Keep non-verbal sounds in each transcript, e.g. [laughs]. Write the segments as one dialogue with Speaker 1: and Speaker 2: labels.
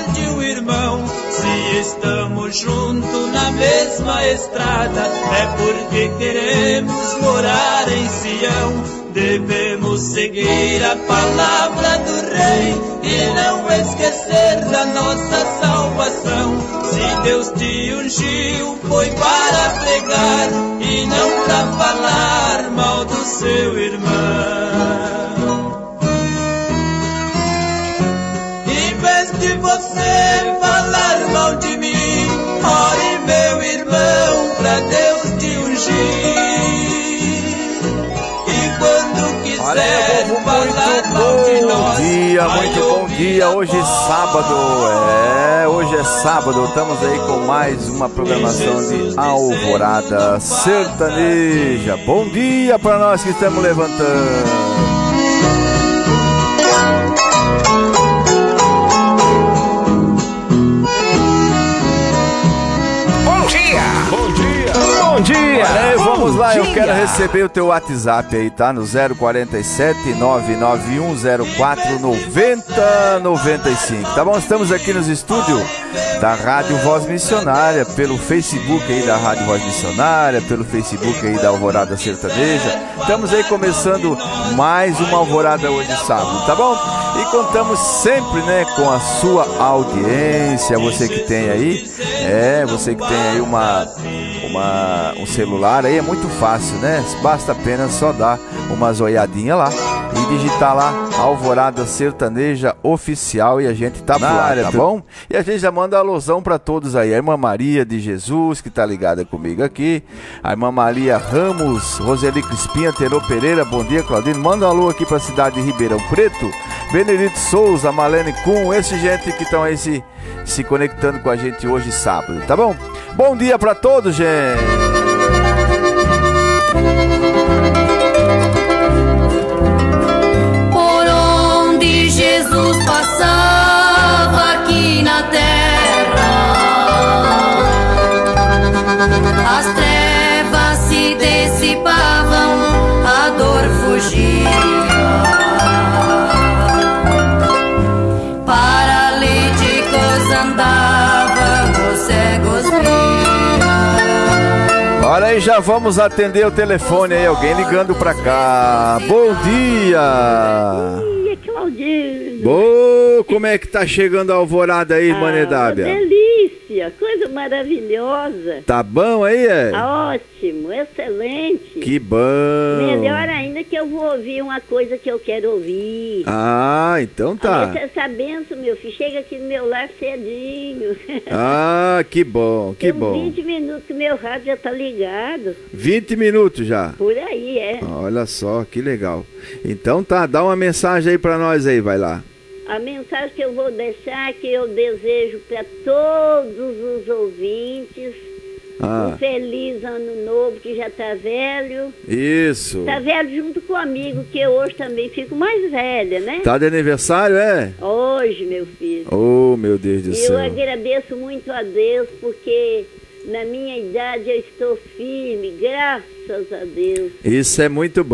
Speaker 1: perde o irmão. Se estamos juntos na mesma estrada, é porque queremos morar em Sião. Devemos seguir a palavra do Rei e não esquecer da nossa salvação. Se Deus te ungiu, foi para pregar e não para falar mal do seu irmão.
Speaker 2: Dia, muito bom dia. Hoje é sábado, é, hoje é sábado. Estamos aí com mais uma programação de Alvorada Sertaneja. Bom dia para nós que estamos levantando. Vamos lá, eu quero receber o teu WhatsApp aí, tá? No 047 99104 9095, tá bom? Estamos aqui nos estúdios da Rádio Voz Missionária, pelo Facebook aí da Rádio Voz Missionária, pelo Facebook aí da Alvorada Sertaneja. Estamos aí começando mais uma Alvorada hoje sábado, tá bom? E contamos sempre, né, com a sua audiência, você que tem aí, é, você que tem aí uma, uma, um celular aí, é muito fácil, né? Basta apenas só dar uma olhadinha lá e digitar lá Alvorada Sertaneja Oficial e a gente tá por lá, tá bom? E a gente já manda alusão pra todos aí, a irmã Maria de Jesus, que tá ligada comigo aqui, a irmã Maria Ramos, Roseli Crispinha, Terô Pereira, bom dia, Claudino, manda um alô aqui pra cidade de Ribeirão Preto, Benedito Souza, Malene Kuhn, esse gente que estão aí se, se conectando com a gente hoje sábado, tá bom? Bom dia pra todos, gente!
Speaker 3: Por onde Jesus passava
Speaker 2: Já vamos atender o telefone aí, alguém ligando pra cá. Bom dia!
Speaker 4: Ih, Claudinho.
Speaker 2: Ô, como é que tá chegando a alvorada aí,
Speaker 4: Ah,
Speaker 2: Manedábia?
Speaker 4: delícia, coisa maravilhosa.
Speaker 2: Tá bom aí, é?
Speaker 4: Ótimo, excelente.
Speaker 2: Que bom!
Speaker 4: Melhor ainda que eu vou ouvir uma coisa que eu quero ouvir.
Speaker 2: Ah, então tá.
Speaker 4: Essa, essa benção, meu filho, chega aqui no meu lar cedinho. [laughs]
Speaker 2: Ah, que bom, que
Speaker 4: Tem
Speaker 2: bom.
Speaker 4: 20 minutos que meu rádio já tá ligado.
Speaker 2: 20 minutos já.
Speaker 4: Por aí, é.
Speaker 2: Olha só, que legal. Então tá, dá uma mensagem aí pra nós aí, vai lá.
Speaker 4: A mensagem que eu vou deixar que eu desejo para todos os ouvintes
Speaker 2: Ah,
Speaker 4: um feliz ano novo que já tá velho.
Speaker 2: isso.
Speaker 4: Tá velho junto com o amigo, que eu hoje também fico mais velha, né?
Speaker 2: Tá de aniversário, é?
Speaker 4: Hoje, meu filho.
Speaker 2: Oh, meu Deus do
Speaker 4: Eu
Speaker 2: céu.
Speaker 4: agradeço muito a Deus, porque na minha idade eu estou firme, graças a Deus.
Speaker 2: Isso é muito
Speaker 4: Estou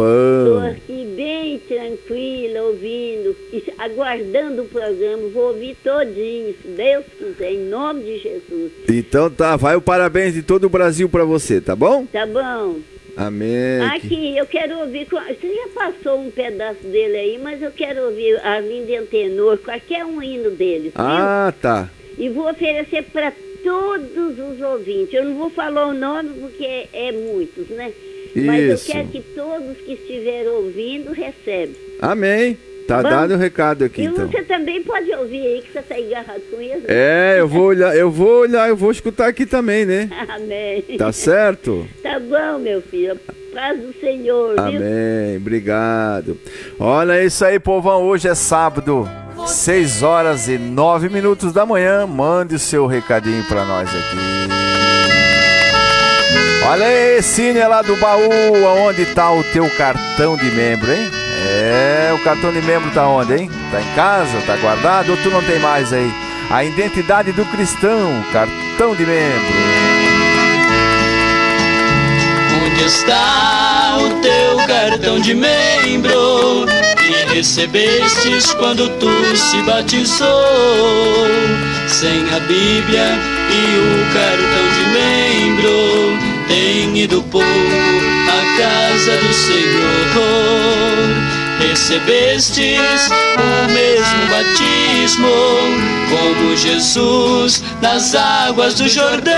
Speaker 2: bom.
Speaker 4: aqui bem tranquila, ouvindo, aguardando o programa. Vou ouvir todinho, se Deus quiser, em nome de Jesus.
Speaker 2: Então tá, vai o parabéns de todo o Brasil pra você, tá bom?
Speaker 4: Tá bom?
Speaker 2: Amém.
Speaker 4: Aqui, eu quero ouvir. Você já passou um pedaço dele aí, mas eu quero ouvir a Linda Antenor, qualquer um hino deles. viu?
Speaker 2: Ah, tá.
Speaker 4: E vou oferecer para todos os ouvintes. Eu não vou falar o nome porque é muitos, né? Mas eu
Speaker 2: Isso.
Speaker 4: quero que todos que estiverem ouvindo recebam.
Speaker 2: Amém. Tá
Speaker 4: Bom,
Speaker 2: dado o recado aqui,
Speaker 4: e
Speaker 2: então.
Speaker 4: você também pode ouvir aí que você está engarrado com eles.
Speaker 2: É, eu vou olhar, eu vou olhar, eu vou escutar aqui também, né? [laughs]
Speaker 4: Amém.
Speaker 2: Tá certo?
Speaker 4: Tá bom, meu filho. Paz do Senhor, viu?
Speaker 2: Amém, obrigado. Olha isso aí, povão. Hoje é sábado, 6 horas e 9 minutos da manhã. Mande o seu recadinho pra nós aqui. Olha aí, Cine lá do baú, aonde tá o teu cartão de membro, hein? É, o cartão de membro tá onde, hein? Tá em casa, tá guardado ou tu não tem mais aí? A identidade do cristão, cartão de membro.
Speaker 1: Onde está o teu cartão de membro que recebestes quando tu se batizou? tem a Bíblia e o cartão de membro, tem ido pouco à casa do Senhor. Recebestes o mesmo batismo como Jesus nas águas do Jordão.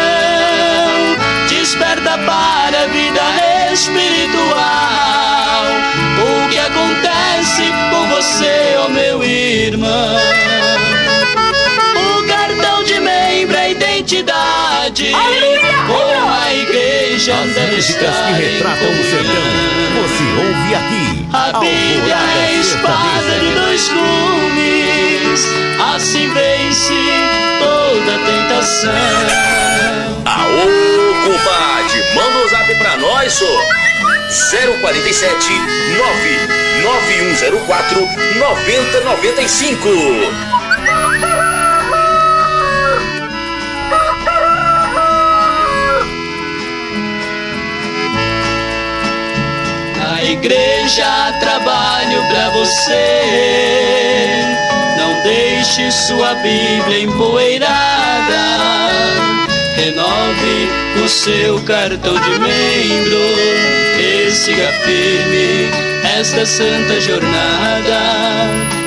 Speaker 1: Desperta para a vida espiritual. O que acontece com você, oh meu irmão? O cartão de membro é identidade. Com a igreja
Speaker 5: As
Speaker 1: deve
Speaker 5: músicas
Speaker 1: estar
Speaker 5: que retratam o sertão, você ouve aqui.
Speaker 1: A Bíblia é a espada de dois gumes, assim vence toda tentação.
Speaker 6: Aô, compadre, manda um zap pra nós, só. 047 99104 9095.
Speaker 1: Igreja trabalho pra você. Não deixe sua Bíblia empoeirada. Renove o seu cartão de membro e siga firme esta santa jornada.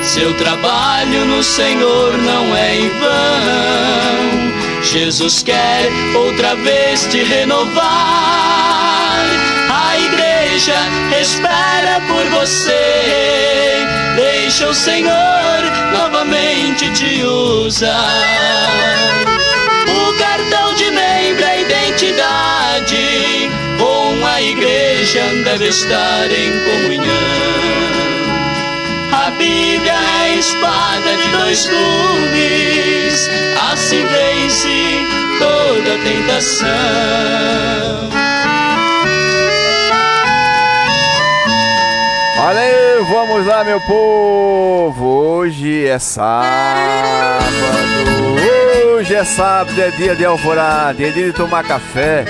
Speaker 1: Seu trabalho no Senhor não é em vão. Jesus quer outra vez te renovar. Igreja espera por você. Deixa o Senhor novamente te usar. O cartão de membro é identidade. Com a igreja deve estar em comunhão. A Bíblia é a espada de dois gumes, assim vence toda tentação.
Speaker 2: Olha aí, vamos lá, meu povo. Hoje é sábado. Hoje é sábado, é dia de alvorada, é dia de tomar café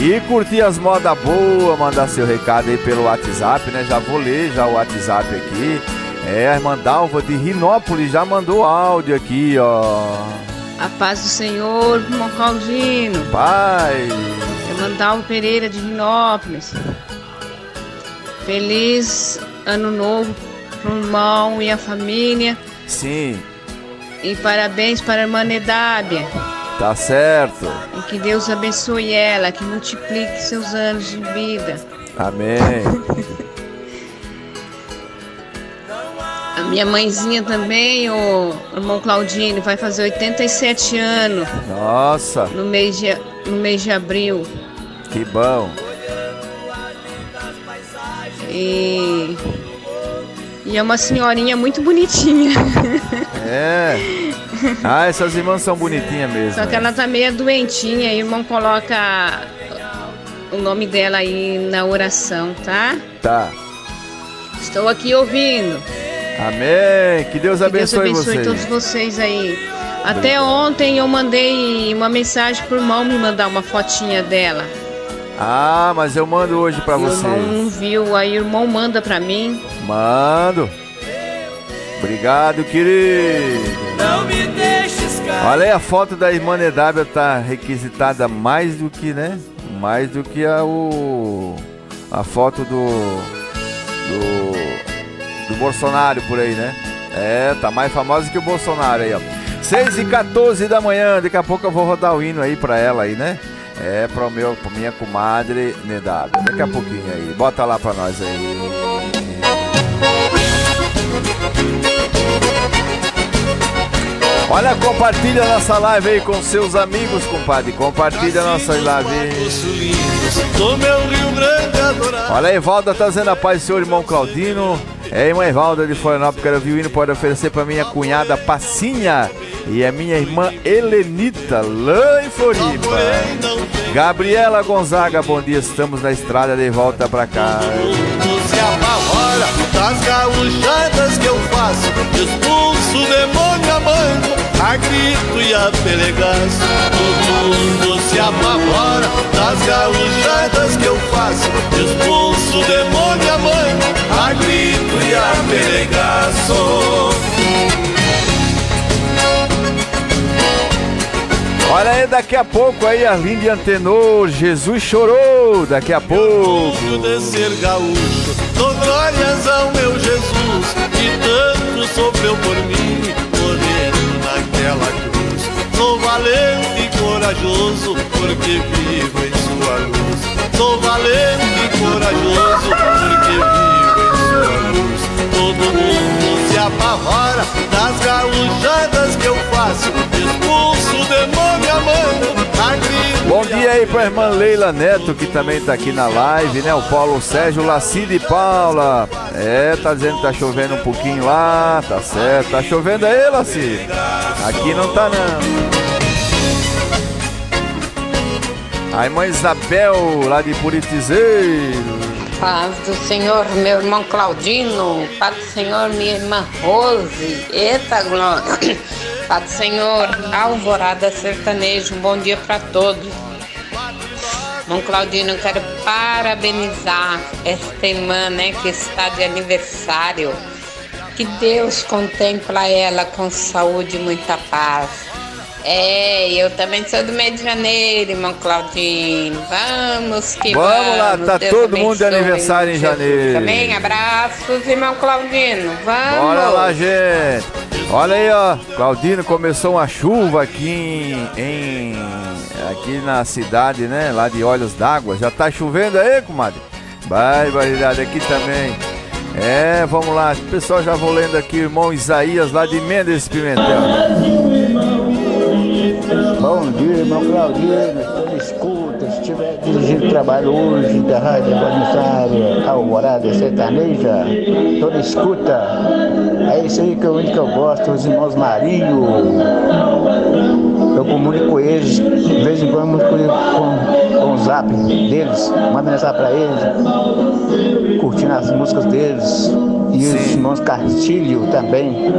Speaker 2: e curtir as modas boas. Mandar seu recado aí pelo WhatsApp, né? Já vou ler já o WhatsApp aqui. É, a irmã Dalva de Rinópolis já mandou áudio aqui, ó.
Speaker 7: A paz do Senhor, irmão Claudino.
Speaker 2: Pai,
Speaker 7: É Mandal Pereira de Rinópolis. Feliz ano novo pro irmão e a família.
Speaker 2: sim,
Speaker 7: E parabéns para a irmã Nedábia.
Speaker 2: tá certo.
Speaker 7: E que Deus abençoe ela, que multiplique seus anos de vida.
Speaker 2: Amém.
Speaker 7: A minha mãezinha também, o irmão Claudino, vai fazer 87 anos
Speaker 2: Nossa,
Speaker 7: no mês de, no mês de abril.
Speaker 2: que bom.
Speaker 7: E, e é uma senhorinha muito bonitinha.
Speaker 2: É. [laughs] Ah, essas irmãs são bonitinhas mesmo.
Speaker 7: Só que
Speaker 2: né?
Speaker 7: ela tá meio doentinha, e o irmão coloca o nome dela aí na oração, tá?
Speaker 2: Tá.
Speaker 7: Estou aqui ouvindo.
Speaker 2: Amém. Que Deus
Speaker 7: Que Deus
Speaker 2: abençoe,
Speaker 7: abençoe
Speaker 2: vocês.
Speaker 7: todos vocês aí. Até ontem eu mandei uma mensagem pro irmão me mandar uma fotinha dela.
Speaker 2: Ah, mas eu mando hoje pra
Speaker 7: o
Speaker 2: você.
Speaker 7: irmão não viu, aí o irmão manda pra mim.
Speaker 2: Mando. Obrigado, querido.
Speaker 1: Não me deixes cair.
Speaker 2: Olha aí, a foto da irmã Nedábia tá requisitada mais do que, né? Mais do que a, o, a foto do, do. do Bolsonaro por aí, né? É, tá mais famosa que o Bolsonaro aí, ó. 6 e 14 da manhã, daqui a pouco eu vou rodar o hino aí pra ela aí, né? É, pra, o meu, pra minha comadre Nedábia. Daqui a pouquinho aí. Bota lá pra nós aí. Olha, compartilha nossa live aí com seus amigos, compadre. Compartilha nossa live. Olha, Evalda tá dizendo a paz do seu irmão Claudino. É, irmã Evalda de Florianópolis, quero ouvir o hino, pode oferecer pra minha cunhada Passinha e a minha irmã Helenita, lá em Floripa. Gabriela Gonzaga, bom dia, estamos na estrada de volta pra cá.
Speaker 1: se apavora das gauchadas que eu faço. Expulso demônio a manco, a grito e a pelegaço. Todo mundo se apavora das gauchadas que eu faço. Expulso demônio a manco, a grito e a pelegaço.
Speaker 2: Aí, daqui a pouco aí a linha antenou, Jesus chorou, daqui a pouco.
Speaker 8: de ser gaúcho, dou glórias ao meu Jesus, que tanto sofreu por mim, morrendo naquela cruz. Sou valente e corajoso, porque vivo em sua luz. Sou valente e corajoso, porque vivo em sua luz. Todo mundo se apavora das gaúchadas que eu faço, expulso demônio amando,
Speaker 2: Bom dia aí pra irmã Leila Neto, que também tá aqui na live, né? O Paulo Sérgio, Lacida e Paula. É, tá dizendo que tá chovendo um pouquinho lá, tá certo. Tá chovendo aí, Lacida? Aqui não tá não. A irmã Isabel, lá de Buritizeiro.
Speaker 9: Paz do Senhor, meu irmão Claudino. Paz do Senhor, minha irmã Rose. Eita glória. Paz do Senhor, Alvorada Sertanejo. Um bom dia para todos. Irmão Claudino, eu quero parabenizar esta irmã, né, que está de aniversário. Que Deus contempla ela com saúde e muita paz. É, eu também sou do mês de janeiro, irmão Claudino. Vamos que vamos.
Speaker 2: Vamos lá, tá
Speaker 9: Deus
Speaker 2: todo mundo de aniversário em janeiro.
Speaker 9: Também abraços, irmão Claudino. Vamos.
Speaker 2: Bora lá, gente. Olha aí, ó. Claudino começou uma chuva aqui em, em- aqui na cidade, né? Lá de Olhos d'Água. Já tá chovendo aí, comadre? Barbaridade aqui também. É, vamos lá. Pessoal, já vou lendo aqui, irmão Isaías lá de Mendes Pimentel.
Speaker 10: Bom dia, irmão Claudino. Estou na escuta. Se estiver dirigindo trabalho hoje da Rádio Aniversário Alvorada Sertaneja, estou na escuta. É isso aí que eu, que eu gosto, os irmãos Marinho. Eu comunico com eles, de vez em quando eu com, com o zap deles, mando mensagem para eles, curtindo as músicas deles. E os
Speaker 2: Sim.
Speaker 10: irmãos Castilho também.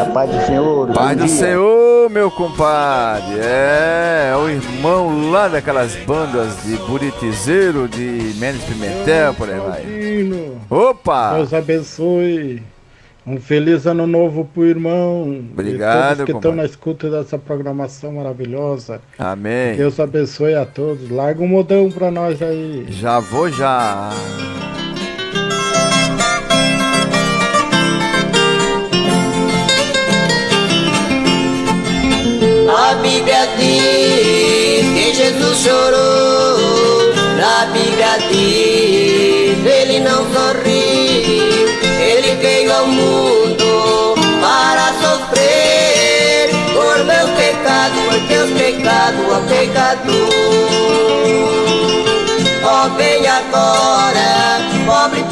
Speaker 10: A paz do Senhor.
Speaker 2: Pai
Speaker 10: bom
Speaker 2: do
Speaker 10: dia.
Speaker 2: Senhor, meu compadre. É, é o irmão lá daquelas bandas de Buritizeiro, de Mendes Pimentel, por aí vai. Opa!
Speaker 11: Deus abençoe. Um feliz ano novo pro irmão.
Speaker 2: Obrigado,
Speaker 11: E todos que estão na escuta dessa programação maravilhosa.
Speaker 2: Amém.
Speaker 11: Deus abençoe a todos. Larga um modão pra nós aí.
Speaker 2: Já vou já.
Speaker 12: A Bíblia diz que Jesus chorou. Na Bíblia diz ele não sorriu. Ele veio ao mundo para sofrer por meus pecados, por teus pecados, ó pecador. Ó, vem agora, pobre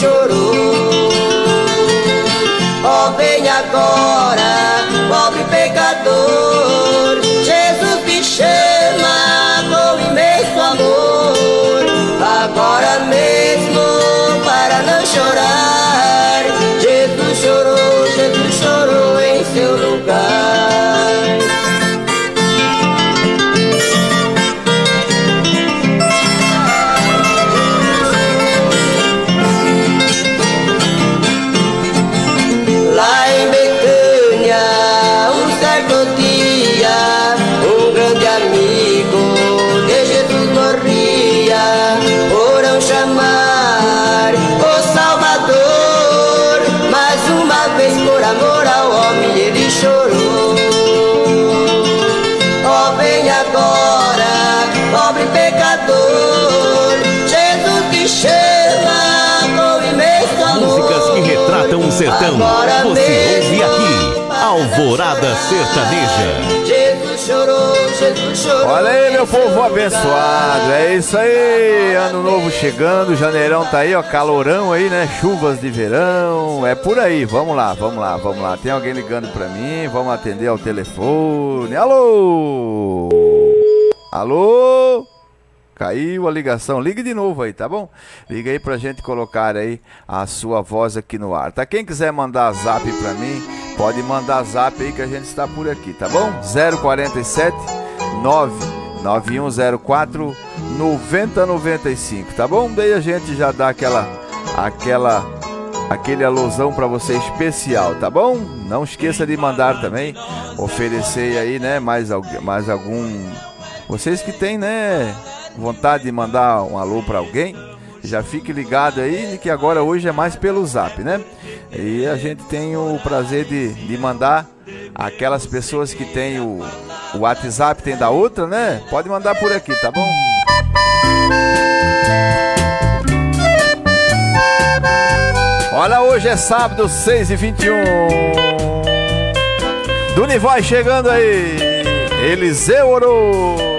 Speaker 12: chorou.
Speaker 5: Retratam o sertão.
Speaker 12: Agora
Speaker 5: Você ouve aqui. Alvorada Sertaneja.
Speaker 12: Jesus chorou, Jesus chorou.
Speaker 2: Olha aí, meu povo abençoado. É isso aí. Ano novo chegando. Janeirão tá aí, ó. Calorão aí, né? Chuvas de verão. É por aí. Vamos lá, vamos lá, vamos lá. Tem alguém ligando pra mim. Vamos atender ao telefone. Alô? Alô? Caiu a ligação. Ligue de novo aí, tá bom? Liga aí pra gente colocar aí a sua voz aqui no ar. Tá? Quem quiser mandar zap pra mim, pode mandar zap aí que a gente está por aqui, tá bom? 047 99104 9095, tá bom? Daí a gente já dá aquela aquela aquele alusão para você especial, tá bom? Não esqueça de mandar também, oferecer aí, né, mais, mais algum vocês que têm, né, vontade de mandar um alô para alguém, já fique ligado aí que agora hoje é mais pelo Zap, né? E a gente tem o prazer de, de mandar aquelas pessoas que têm o, o WhatsApp tem da outra, né? Pode mandar por aqui, tá bom? Olha, hoje é sábado, 6 e 21 Dunivoy chegando aí. Eliseu Orou.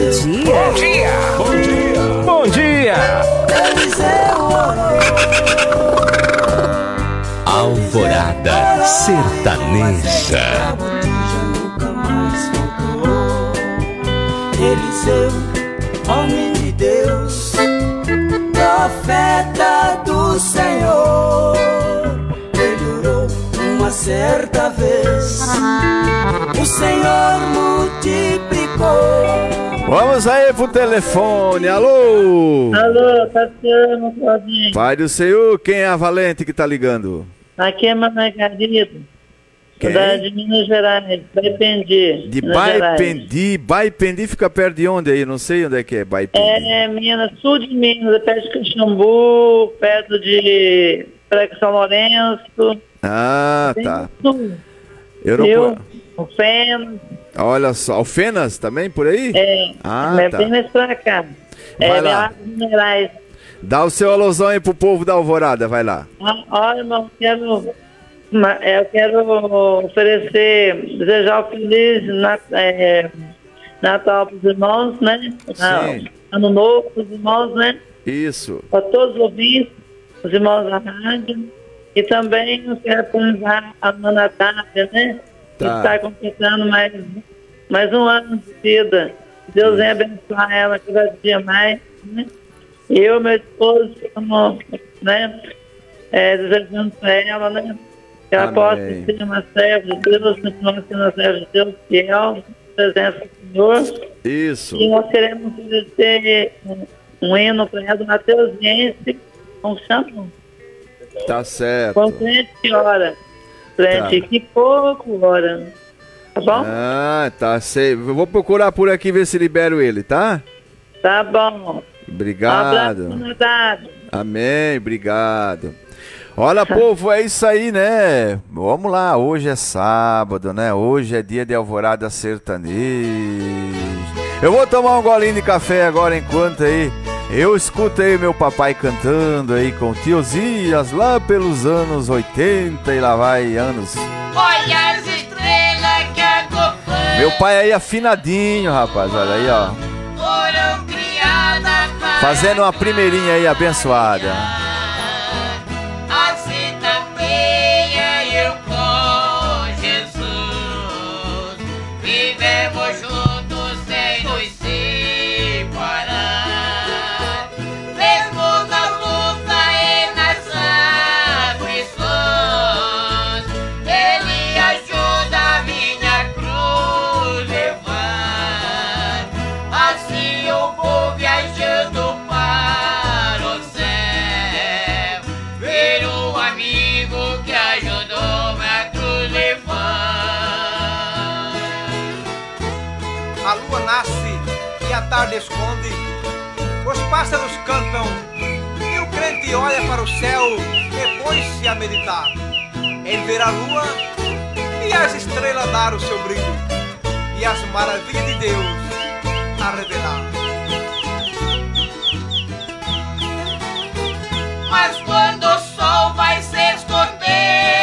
Speaker 13: Eliseu
Speaker 5: Bom dia. Bom dia. Bom dia. Alvorada sertaneja.
Speaker 13: Eliseu, homem de Deus, profeta do Senhor, ele orou uma certa vez, o Senhor multiplicou.
Speaker 2: Vamos aí pro telefone. Alô?
Speaker 14: Alô, Tatiana, Claudinho.
Speaker 2: Pai do Senhor, quem é a valente que tá ligando?
Speaker 14: Aqui é Mamãe Garrido.
Speaker 2: Quem?
Speaker 14: Da, de Minas Gerais, Baipendi.
Speaker 2: De
Speaker 14: Minas Gerais.
Speaker 2: Baipendi. Baipendi fica perto de onde aí? Não sei onde é que é Baipendi.
Speaker 14: É, Minas, sul de Minas, é perto de Caxambu, perto de São Lourenço.
Speaker 2: Ah, tá.
Speaker 14: sul.
Speaker 2: Eu não
Speaker 14: Viu?
Speaker 2: co-
Speaker 14: O Feno.
Speaker 2: Olha só, Alfenas também por aí?
Speaker 14: É,
Speaker 2: Ah,
Speaker 14: é
Speaker 2: tá.
Speaker 14: bem mais pra cá.
Speaker 2: Vai
Speaker 14: é,
Speaker 2: lá.
Speaker 14: Minerais.
Speaker 2: Dá o seu alusão aí pro povo da Alvorada, vai lá.
Speaker 14: Ah, Olha, irmão, quero, ma- eu quero oferecer, desejar um feliz é, Natal para os irmãos, né?
Speaker 2: Sim.
Speaker 14: Ano novo para os irmãos, né?
Speaker 2: Isso.
Speaker 14: Para todos os ouvintes, os irmãos da rádio. E também eu quero parabenizar a Natália, né? Que
Speaker 2: Tá.
Speaker 14: está completando mais, mais um ano de vida. Deus venha abençoar ela cada dia mais, né? Eu, meu esposo, estamos, né? É, desejando para ela, né? Que ela
Speaker 2: Amém.
Speaker 14: possa ser uma serva de Deus, continuar sendo uma serva de Deus fiel, presença do Senhor.
Speaker 2: Isso.
Speaker 14: E nós queremos oferecer um, um hino para ela do Mateusiense, como chama?
Speaker 2: Tá certo.
Speaker 14: Com frente hora. Frente
Speaker 2: Tá.
Speaker 14: que pouco hora. Tá bom?
Speaker 2: Ah, tá. Sei. Eu vou procurar por aqui ver se libero ele, tá?
Speaker 14: Tá bom.
Speaker 2: Obrigado.
Speaker 14: Um abraço.
Speaker 2: Amém, obrigado. Olha, povo, é isso aí, né? Vamos lá, hoje é sábado, né? Hoje é dia de alvorada sertaneja. Eu vou tomar um golinho de café agora enquanto aí. Eu escuto aí meu papai cantando aí com tiozias lá pelos anos 80 e lá vai anos.
Speaker 3: Olha as estrelas que acompanham.
Speaker 2: Meu pai aí afinadinho, rapaz, olha aí, ó.
Speaker 3: Foram criadas
Speaker 2: Fazendo uma primeirinha aí abençoada.
Speaker 15: Tarde esconde, os pássaros cantam e o crente olha para o céu e põe-se a meditar em ver a lua e as estrelas dar o seu brilho e as maravilhas de Deus a revelar.
Speaker 3: Mas quando o sol vai se escondendo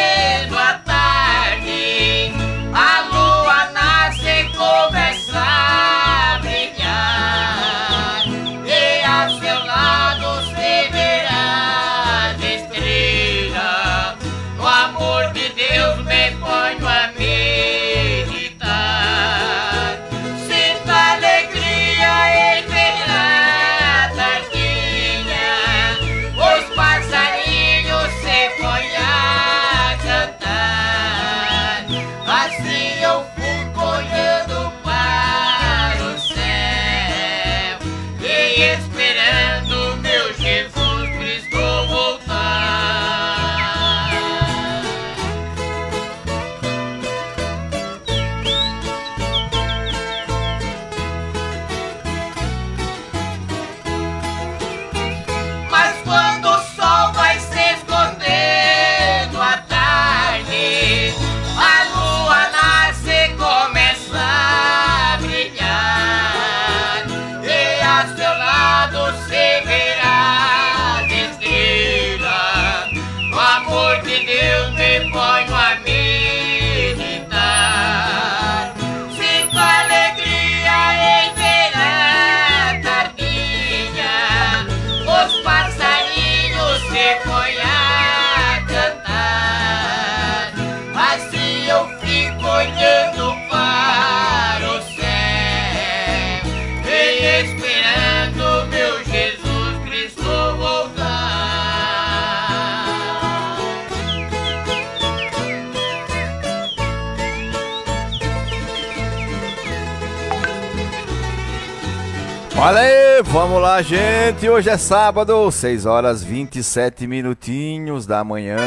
Speaker 2: Olha aí, vamos lá, gente. Hoje é sábado, 6 horas 27 minutinhos da manhã.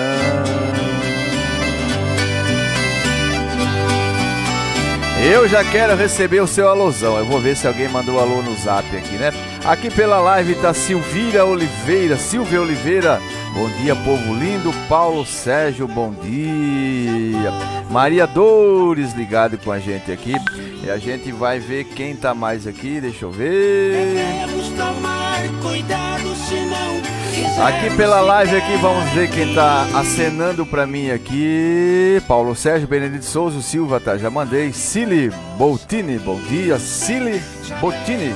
Speaker 2: Eu já quero receber o seu alusão. Eu vou ver se alguém mandou alô no zap aqui, né? Aqui pela live tá Silvira Oliveira, Silvia Oliveira. Bom dia, povo lindo. Paulo Sérgio, bom dia. Maria Dores ligado com a gente aqui. E a gente vai ver quem tá mais aqui. Deixa eu ver. Aqui pela live aqui, vamos ver quem tá acenando pra mim aqui. Paulo Sérgio, Benedito Souza, Silva, tá? Já mandei. Cili Bottini, bom dia. Cili Bottini.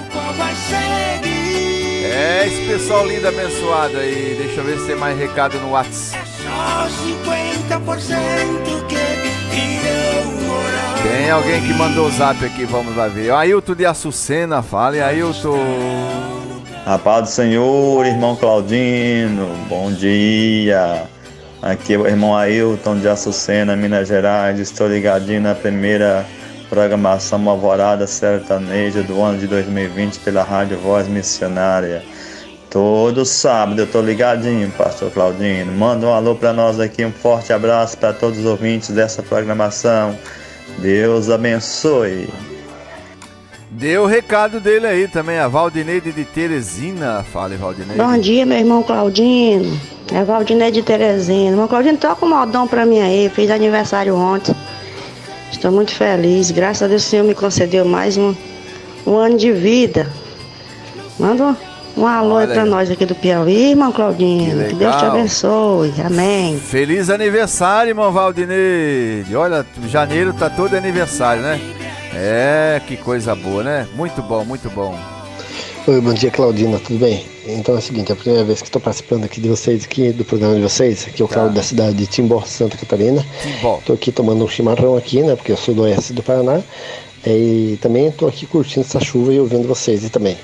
Speaker 2: É, esse pessoal lindo abençoado aí. Deixa eu ver se tem mais recado no WhatsApp.
Speaker 13: Só 50% que irão morar.
Speaker 2: Tem alguém que mandou o zap aqui, vamos lá ver. Ailton de Açucena, fale, Ailton.
Speaker 16: A paz do Senhor, irmão Claudino, bom dia. Aqui é o irmão Ailton de Açucena, Minas Gerais. Estou ligadinho na primeira programação Alvorada Sertaneja do ano de 2020 pela Rádio Voz Missionária. Todo sábado eu tô ligadinho, Pastor Claudino. Manda um alô para nós aqui, um forte abraço para todos os ouvintes dessa programação. Deus abençoe.
Speaker 2: Deu o recado dele aí também, a Valdineide de Teresina. Fale, Valdineide.
Speaker 17: Bom dia, meu irmão Claudino. É Valdinei de Teresina. Irmão Claudino, toca um modão pra mim aí. Fiz aniversário ontem. Estou muito feliz. Graças a Deus o Senhor me concedeu mais um, um ano de vida. Manda um, um alô aí
Speaker 2: Olha
Speaker 17: pra
Speaker 2: aí.
Speaker 17: nós aqui do Piauí, irmão
Speaker 2: Que
Speaker 17: Claudino. Que, Deus te abençoe. Amém.
Speaker 2: Feliz aniversário, irmão Valdineide. Olha, janeiro tá todo aniversário, né? É, que coisa boa, né? Muito bom, muito bom.
Speaker 18: Oi, bom dia Claudina, tudo bem? Então é o seguinte, é a primeira vez que estou participando aqui de vocês, aqui do programa de vocês, aqui é o Claudio da cidade de Timbó, Santa Catarina.
Speaker 2: Timbó.
Speaker 18: Estou aqui tomando um chimarrão aqui, né? Porque eu sou do oeste do Paraná. É, e também estou aqui curtindo essa chuva e ouvindo vocês e também.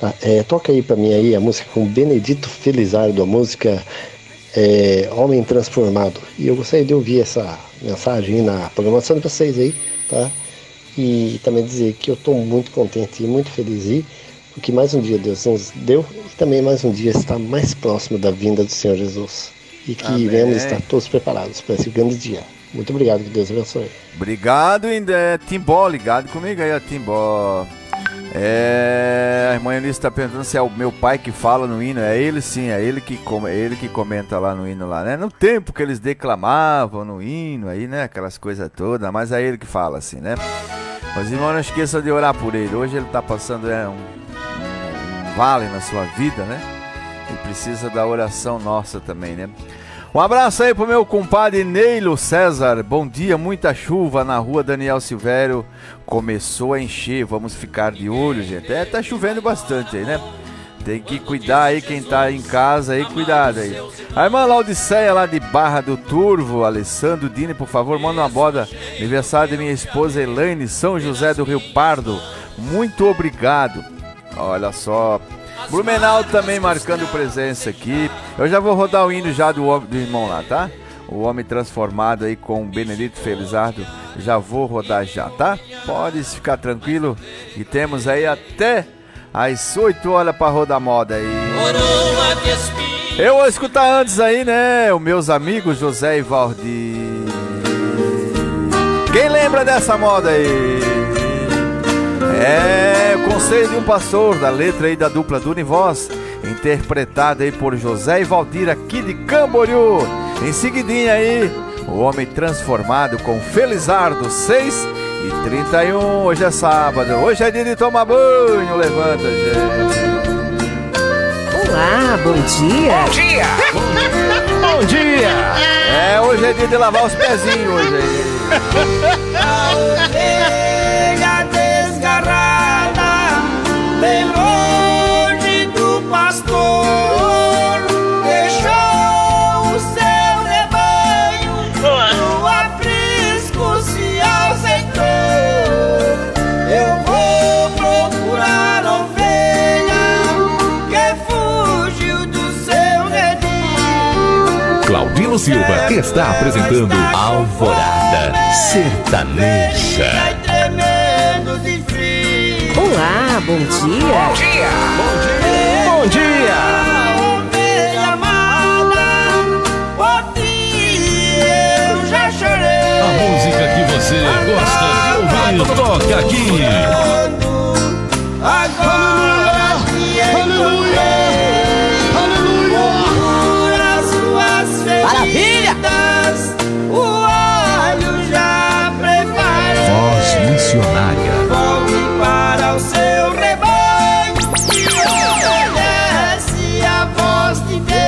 Speaker 18: Tá? É, toca aí para mim aí a música com Benedito Felizardo, a música é, Homem Transformado. E eu gostaria de ouvir essa mensagem na programação de vocês aí, tá? E também dizer que eu estou muito contente e muito feliz aí, porque mais um dia Deus nos deu e também mais um dia está mais próximo da vinda do Senhor Jesus. E que
Speaker 2: Amém.
Speaker 18: venhamos estar todos preparados para esse grande dia. Muito obrigado, que Deus abençoe.
Speaker 2: Obrigado, ainda é Timbó, ligado comigo aí, ó, Timbó. É, a irmã Eunice está perguntando se é o meu pai que fala no hino. É ele sim, é ele que, com, é ele que comenta lá no hino lá, né? No tempo que eles declamavam no hino aí, né? Aquelas coisas todas, mas é ele que fala assim, né? Mas irmão, não esqueça de orar por ele. Hoje ele está passando é, um vale na sua vida, né? E precisa da oração nossa também, né? Um abraço aí pro meu compadre Neilo César. Bom dia, muita chuva na rua Daniel Silvério. Começou a encher, vamos ficar de olho, gente. É, tá chovendo bastante aí, né? Tem que cuidar aí, quem tá em casa aí, cuidado aí. A irmã Laudiceia lá de Barra do Turvo, Alessandro Dini, por favor, manda uma boda. Aniversário de minha esposa Elaine, São José do Rio Pardo. Muito obrigado. Olha só, Blumenau também marcando presença aqui. Eu já vou rodar o hino já do, do irmão lá, tá? O homem transformado aí com o Benedito Felizardo. Já vou rodar já, tá? Pode ficar tranquilo. E temos aí até às 8 horas para rodar moda aí. Eu vou escutar antes aí, né? Os meus amigos José e Valdir. Quem lembra dessa moda aí? É Conselho de um Pastor, da letra aí da dupla do Univoz, interpretada aí por José e Valdir aqui de Camboriú. Em seguidinha aí, o Homem Transformado com Felizardo 6 e 31. Hoje é sábado, hoje é dia de tomar banho. Levanta, gente.
Speaker 19: Olá, bom dia.
Speaker 5: Bom dia.
Speaker 2: Bom dia. É, hoje é dia de lavar os pezinhos hoje aí.
Speaker 5: Silva está apresentando Alvorada Sertaneja.
Speaker 13: Frio.
Speaker 19: Olá, bom dia.
Speaker 5: Bom dia.
Speaker 2: Bom dia.
Speaker 13: Já chorei.
Speaker 5: A música que você gosta de ouvir toca aqui.
Speaker 13: Feridas, o óleo já preparei.
Speaker 5: Voz missionária.
Speaker 13: Volte para o seu rebanho e obedece a voz de Deus.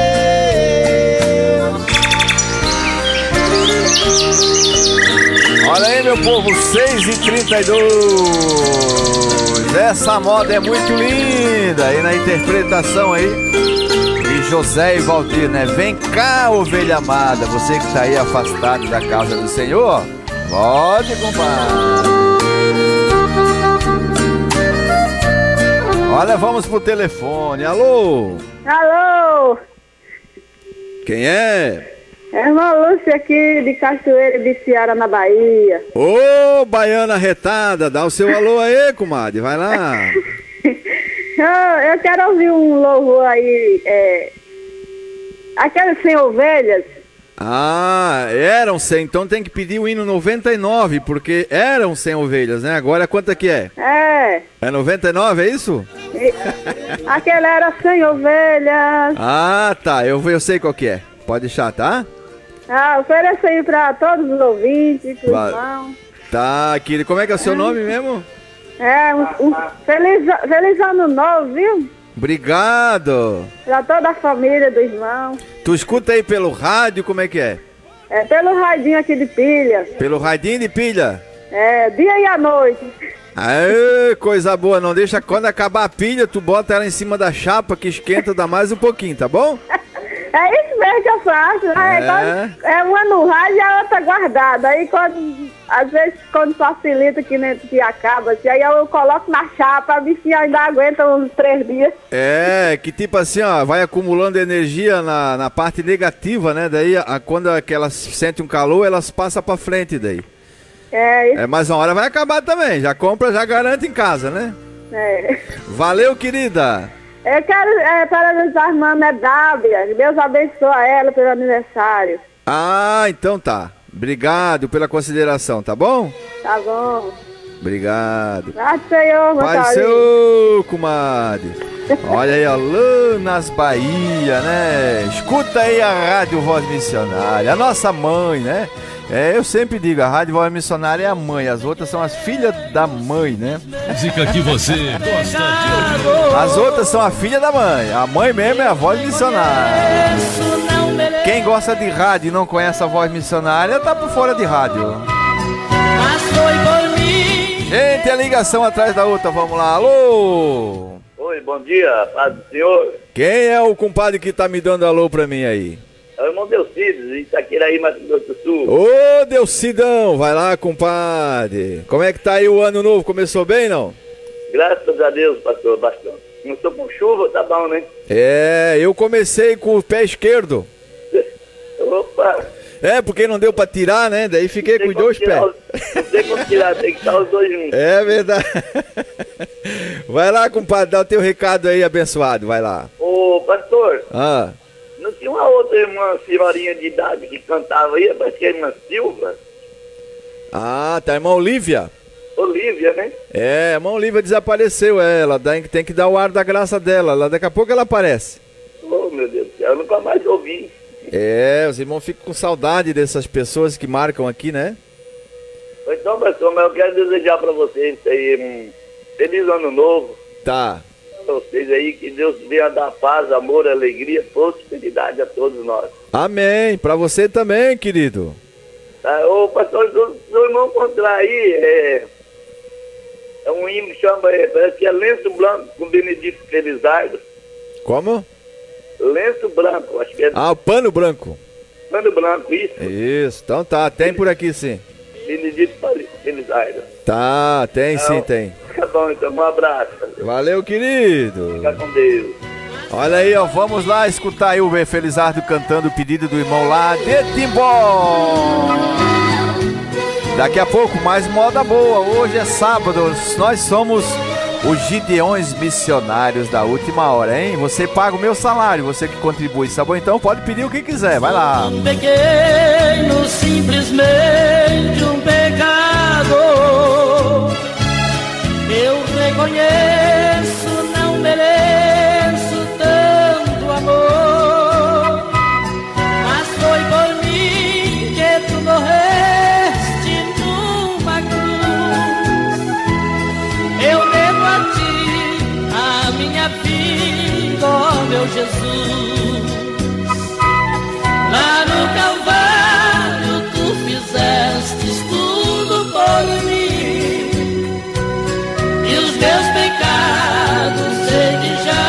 Speaker 2: Olha aí, meu povo, 6 e 32 Essa moda é muito linda. Aí na interpretação aí José e Valdir, né? Vem cá, ovelha amada. Você que tá aí afastado da casa do Senhor, pode, compadre. Olha, vamos pro telefone. Alô?
Speaker 20: Alô,
Speaker 2: Quem é?
Speaker 20: é irmã Lúcia aqui de Cachoeira de Ceará, na Bahia.
Speaker 2: Ô, baiana retada, dá o seu alô aí, comadre. Vai lá. [laughs]
Speaker 20: Eu, eu quero ouvir um louvor aí, é, aquele sem ovelhas.
Speaker 2: Ah, eram 100, então tem que pedir o hino 99, porque eram 100 ovelhas, né? Agora quanto é que é?
Speaker 20: É,
Speaker 2: É 99, é isso?
Speaker 20: e- aquele era sem ovelhas.
Speaker 2: Ah, tá, eu, eu sei qual que é. Pode deixar, tá?
Speaker 20: Ah, ofereço aí pra todos os ouvintes, pros
Speaker 2: Va-
Speaker 20: irmãos.
Speaker 2: Tá, querido. Como é que é o seu nome mesmo?
Speaker 20: É, um, um feliz, feliz ano novo, viu?
Speaker 2: Obrigado.
Speaker 20: Pra toda a família do irmão.
Speaker 2: Tu escuta aí pelo rádio, como é que é?
Speaker 20: É, pelo radinho aqui de pilha.
Speaker 2: Pelo radinho de pilha?
Speaker 20: É, dia e a noite.
Speaker 2: Aê, coisa boa, não deixa quando acabar a pilha, tu bota ela em cima da chapa que esquenta, dá mais um pouquinho, tá bom? [laughs]
Speaker 20: É isso mesmo que eu faço. né?
Speaker 2: É.
Speaker 20: Quando- é uma no rádio e a outra guardada. Aí quando, às vezes quando facilita que, né, que acaba, assim, aí eu coloco na chapa, a bichinha ainda aguenta uns três dias.
Speaker 2: É, que tipo assim, ó, vai acumulando energia na, na parte negativa, né? Daí, a, quando é elas sentem um calor, elas passam pra frente daí.
Speaker 20: É, isso
Speaker 2: É, mas uma hora vai acabar também. Já compra, já garante em casa, né?
Speaker 20: é.
Speaker 2: Valeu, querida.
Speaker 20: Eu quero é, parabenizar a irmã Medábia. Deus abençoe ela pelo aniversário.
Speaker 2: Ah, então tá. Obrigado pela consideração, tá bom?
Speaker 20: Tá bom?
Speaker 2: Obrigado.
Speaker 20: Ao Senhor, carinho.
Speaker 2: seu, comadre. Olha aí, ó, nas Bahia, né? Escuta aí a Rádio Voz Missionária, a nossa mãe, né? É, eu sempre digo, a Rádio Voz Missionária é a mãe, as outras são as filhas da mãe, né?
Speaker 21: Música que você gosta de ouvir.
Speaker 2: As outras são a filha da mãe, a mãe mesmo é a Voz Missionária. Quem gosta de rádio e não conhece a Voz Missionária, tá por fora de rádio. Gente, a ligação atrás da outra, vamos lá, alô?
Speaker 22: Oi, bom dia, paz do senhor.
Speaker 2: Quem é o compadre que tá me dando alô pra mim aí?
Speaker 22: É o irmão Delcides, de Itaquiraí, Mato Grosso do Sul.
Speaker 2: Ô, Delcidão, vai lá, compadre. Como é que tá aí o ano novo? Começou bem, não?
Speaker 22: Graças a Deus, pastor, bastante. Não estou com chuva, tá bom, né?
Speaker 2: É, eu comecei com o pé esquerdo.
Speaker 22: Opa!
Speaker 2: É, porque não deu pra tirar, né? Daí fiquei com os dois pés.
Speaker 22: Os- Não tem como tirar, tem que estar os dois juntos.
Speaker 2: É verdade. [laughs] Vai lá, compadre, dá o teu recado aí, abençoado, vai lá.
Speaker 22: Ô, pastor,
Speaker 2: Ah,
Speaker 22: tinha uma outra irmã, senhorinha de idade que cantava aí, parece que é a irmã Silva?
Speaker 2: ah tá, irmã Olívia.
Speaker 22: Olívia, né?
Speaker 2: É, a irmã Olívia desapareceu, é, ela tem, que dar o ar da graça dela, lá daqui a pouco ela aparece.
Speaker 22: Oh, meu Deus do céu, eu nunca mais ouvi.
Speaker 2: É, os irmãos ficam com saudade dessas pessoas que marcam aqui, né?
Speaker 22: Então, pastor, mas eu quero desejar pra vocês aí um feliz ano novo.
Speaker 2: Tá.
Speaker 22: Vocês aí, que Deus venha dar paz, amor, alegria, prosperidade a todos nós.
Speaker 2: Amém. Pra você também, querido.
Speaker 22: Tá? Ô, pastor, seu, seu irmão encontrar aí, é, é um hino que chama, é, parece que é Lenço Branco com Benedito Felizardo.
Speaker 2: Como?
Speaker 22: Lenço Branco, acho que é
Speaker 2: Ah, o pano branco.
Speaker 22: Pano Branco, isso.
Speaker 2: Isso, então tá, tem por aqui sim.
Speaker 22: Benedito Felizardo.
Speaker 2: Tá, tem sim,
Speaker 22: Então,
Speaker 2: tem.
Speaker 22: Tá bom, então, um abraço.
Speaker 2: Valeu, querido.
Speaker 22: Fica com Deus.
Speaker 2: Olha aí, ó, vamos lá escutar aí o Felizardo cantando o pedido do irmão lá de Timbó. Daqui a pouco, mais moda boa. Hoje é sábado, nós somos os Gideões Missionários da última hora, hein? Você paga o meu salário, você que contribui, tá bom? Então pode pedir o que quiser, vai lá.
Speaker 23: pequeno, simplesmente um pecado. Eu reconheço, meu Jesus. Lá no Calvário tu fizeste tudo por mim E os meus pecados que já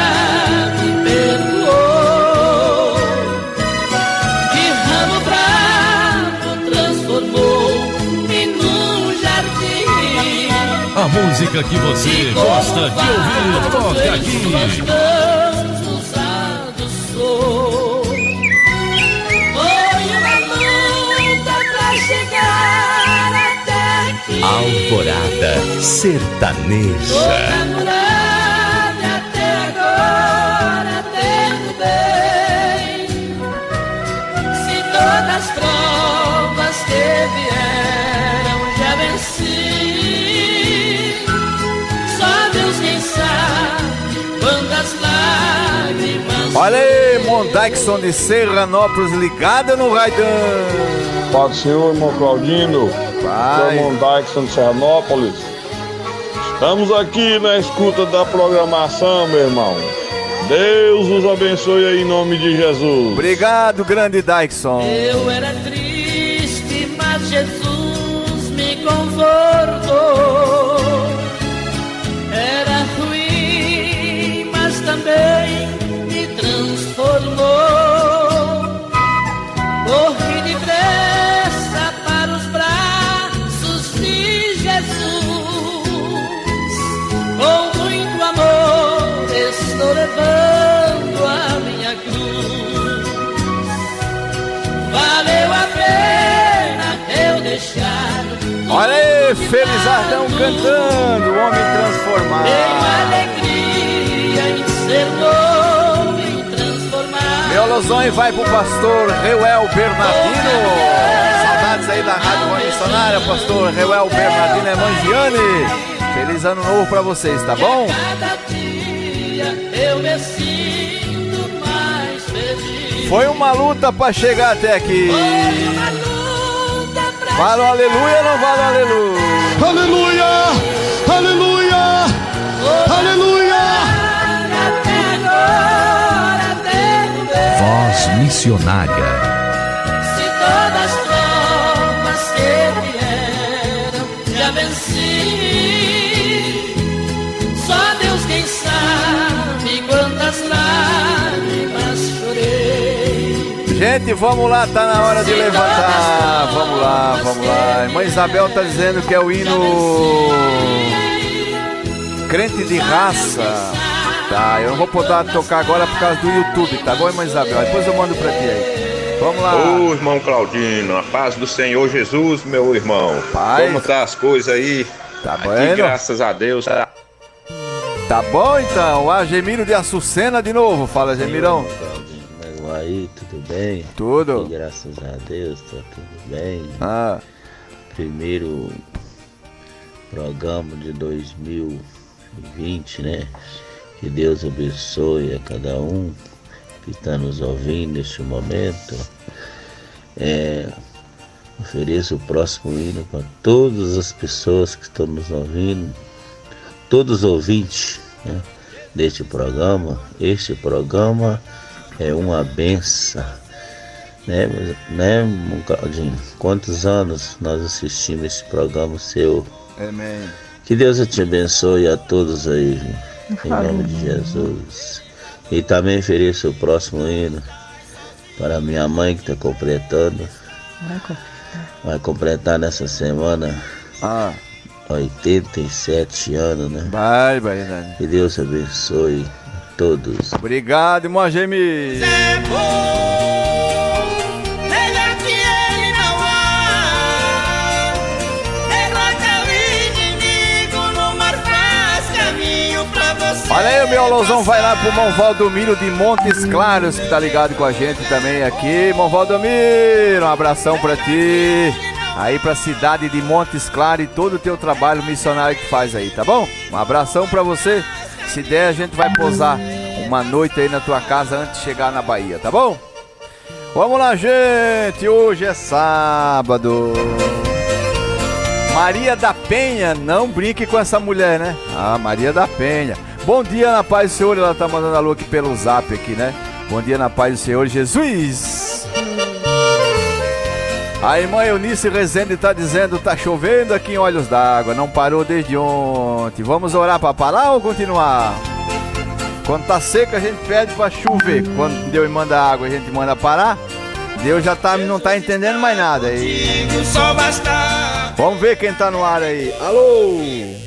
Speaker 23: me perdoou De ramo bravo transformou-me num jardim
Speaker 21: A música que você gosta de ouvir, toca aqui.
Speaker 23: Quantas lágrimas.
Speaker 2: Olha aí, Mondaxon de Serranópolis ligada no Raidão.
Speaker 24: Pai do Senhor, irmão Claudino.
Speaker 2: Vai.
Speaker 24: Sou Mondaxon de Serranópolis. Estamos aqui na escuta da programação, meu irmão. Deus os abençoe aí em nome de Jesus.
Speaker 2: Obrigado, grande Dyson.
Speaker 23: Eu era triste, mas Jesus me confortou. Era ruim, mas também me transformou.
Speaker 2: Olha aí, Felizardão cantando, o homem transformado.
Speaker 23: alegria em ser novo, em transformar.
Speaker 2: Meu losões vai pro pastor Reuel Bernardino. Saudades aí da Rádio Missionária, pastor Reuel Bernardino Emangiani. Feliz ano novo pra vocês, tá bom?
Speaker 1: Eu me sinto mais feliz.
Speaker 2: Foi uma luta pra chegar até aqui. Fala um aleluia ou não fala um aleluia?
Speaker 8: Aleluia! Aleluia! Aleluia!
Speaker 25: Voz missionária.
Speaker 2: Gente, vamos lá, tá na hora de levantar. Vamos lá, vamos lá. Irmã Isabel tá dizendo que é o hino crente de raça. Tá, eu não vou poder tocar agora por causa do YouTube, tá bom, irmã Isabel? Depois eu mando pra ti aí. Vamos lá.
Speaker 24: Ô irmão Claudino, a paz do Senhor Jesus, meu irmão.
Speaker 2: Paz.
Speaker 24: Como tá as coisas aí?
Speaker 2: Tá bueno?
Speaker 24: graças a Deus, tá.
Speaker 2: Tá bom então, a Gemiro de Açucena de novo. Fala, Gemirão.
Speaker 26: Aí, tudo bem?
Speaker 2: Tudo.
Speaker 26: E graças a Deus, tá tudo bem.
Speaker 2: Ah.
Speaker 26: Primeiro programa de 2020, né? Que Deus abençoe a cada um que está nos ouvindo neste momento. É, ofereço o próximo hino para todas as pessoas que estão nos ouvindo, todos os ouvintes né, deste programa. Este programa é uma benção. Né, né, Claudinho? Quantos anos nós assistimos esse programa seu?
Speaker 2: Amém.
Speaker 26: Que Deus te abençoe a todos aí, em nome de Jesus. E também ofereço o próximo hino para minha mãe que está completando. Vai completar nessa semana
Speaker 2: Ah.
Speaker 26: 87 anos, né?
Speaker 2: Vai, vai, né?
Speaker 26: Que Deus abençoe todos.
Speaker 2: Obrigado, irmão Gemi. Olha aí, o meu alôzão vai lá pro irmão Valdomiro de Montes Claros, que tá ligado com a gente também aqui. Irmão Valdomiro, um abração pra ti. Aí pra cidade de Montes Claros e todo o teu trabalho missionário que faz aí, tá bom? Um abração pra você. Se der, a gente vai posar uma noite aí na tua casa antes de chegar na Bahia, tá bom? Vamos lá, gente. Hoje é sábado. Maria da Penha, não brinque com essa mulher, né? Ah, Maria da Penha. Bom dia na paz do Senhor, ela tá mandando alô aqui pelo zap aqui, né? Bom dia na paz do Senhor, Jesus. A irmã Eunice Rezende tá dizendo, tá chovendo aqui em Olhos d'Água, não parou desde ontem. Vamos orar para parar ou continuar? Quando tá seco a gente pede para chover. Quando Deus manda água a gente manda parar. Deus já tá, não tá entendendo mais nada. E...
Speaker 1: Basta.
Speaker 2: Vamos ver quem tá no ar aí. Alô?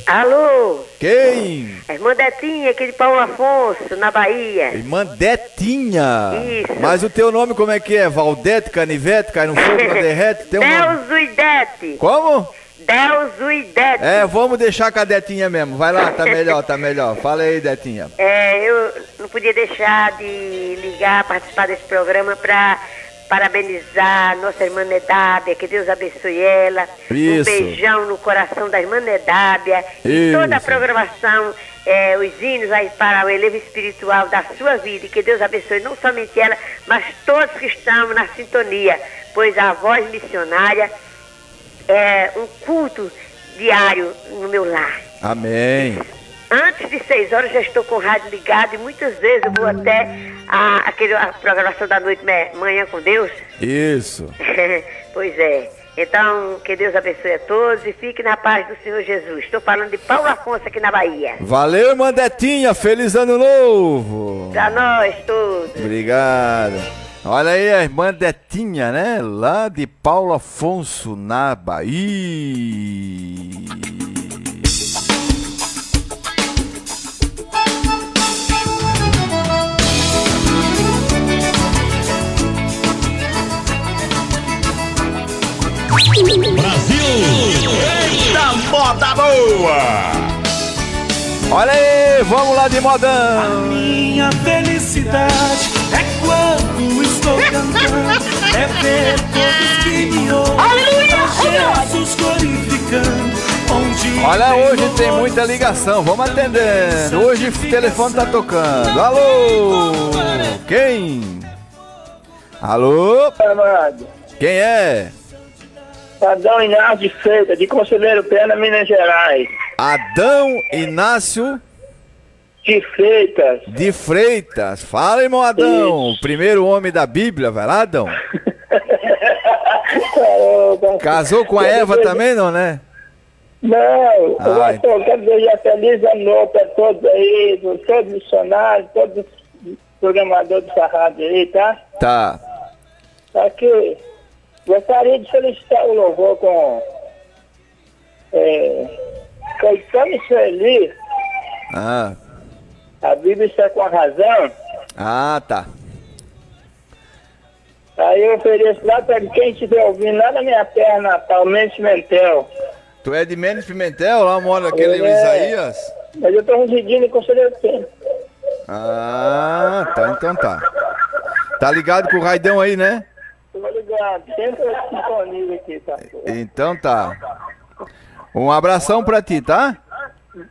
Speaker 27: Alô?
Speaker 2: Quem?
Speaker 27: É irmã Detinha aqui de Paulo Afonso, na Bahia.
Speaker 2: Irmã Detinha.
Speaker 27: Isso.
Speaker 2: Mas o teu nome como é que é? Valdete, Canivete, cai no fogo, derrete? Teu nome.
Speaker 27: Delzuidete.
Speaker 2: Como?
Speaker 27: Delzuidete.
Speaker 2: É, vamos deixar com a Detinha mesmo. Vai lá, tá melhor, tá melhor. Fala aí, Detinha.
Speaker 27: É, eu não podia deixar de ligar, participar desse programa para parabenizar nossa irmã Nedábia, que Deus abençoe ela. Um
Speaker 2: Isso.
Speaker 27: beijão no coração da irmã Nedábia. E toda a programação, é, os hinos aí para o elevo espiritual da sua vida. E que Deus abençoe não somente ela, mas todos que estão na sintonia. Pois a voz missionária é um culto diário no meu lar.
Speaker 2: Amém.
Speaker 27: Antes de seis horas já estou com o rádio ligado e muitas vezes eu vou até a, aquele, a programação da noite, né, Manhã com Deus.
Speaker 2: Isso. [laughs]
Speaker 27: pois é. Então, que Deus abençoe a todos e fique na paz do Senhor Jesus. Estou falando de Paulo Afonso aqui na Bahia.
Speaker 2: Valeu, irmã Detinha. Feliz ano novo.
Speaker 27: Pra nós todos.
Speaker 2: Obrigado. Olha aí a irmã Detinha, né? Lá de Paulo Afonso, na Bahia.
Speaker 5: Brasil!
Speaker 2: Eita moda boa! Olha aí, vamos lá de modão.
Speaker 1: Minha felicidade é quando estou cantando
Speaker 25: é ver todos que me ouvem a Jesus glorificando. Onde
Speaker 2: Olha, hoje tem muita ligação, vamos atendendo. Hoje o telefone tá tocando. Alô? Quem? Alô? Quem é?
Speaker 28: Adão Inácio de Freitas, de Conselheiro Pena, Minas Gerais.
Speaker 2: Adão Inácio
Speaker 28: De Freitas.
Speaker 2: de Freitas. Fala, irmão Adão. O primeiro homem da Bíblia, vai lá, Adão. [laughs] Casou com a Eva também, não, né?
Speaker 28: Não,
Speaker 2: Ah,
Speaker 28: eu só quero desejar feliz ano novo para todos aí, todos os missionários, todos os programadores dessa rádio aí, tá?
Speaker 2: Tá.
Speaker 28: Aqui, gostaria de felicitar o louvor com é, Caetano Sueli,
Speaker 2: Ah,
Speaker 28: a Bíblia está com a razão.
Speaker 2: ah tá.
Speaker 28: Aí eu ofereço lá para quem estiver ouvindo, lá na minha terra natal, Mendes Pimentel.
Speaker 2: Tu é de Mendes Pimentel? Lá mora aquele
Speaker 28: É.
Speaker 2: Isaías?
Speaker 28: Mas eu estou residindo em Conselheiro Pena.
Speaker 2: Ah, tá, então tá. Tá ligado com o Raidão aí, né?
Speaker 28: Tô ligado, sempre disponível aqui, tá?
Speaker 2: Então tá. Um abração pra ti, tá?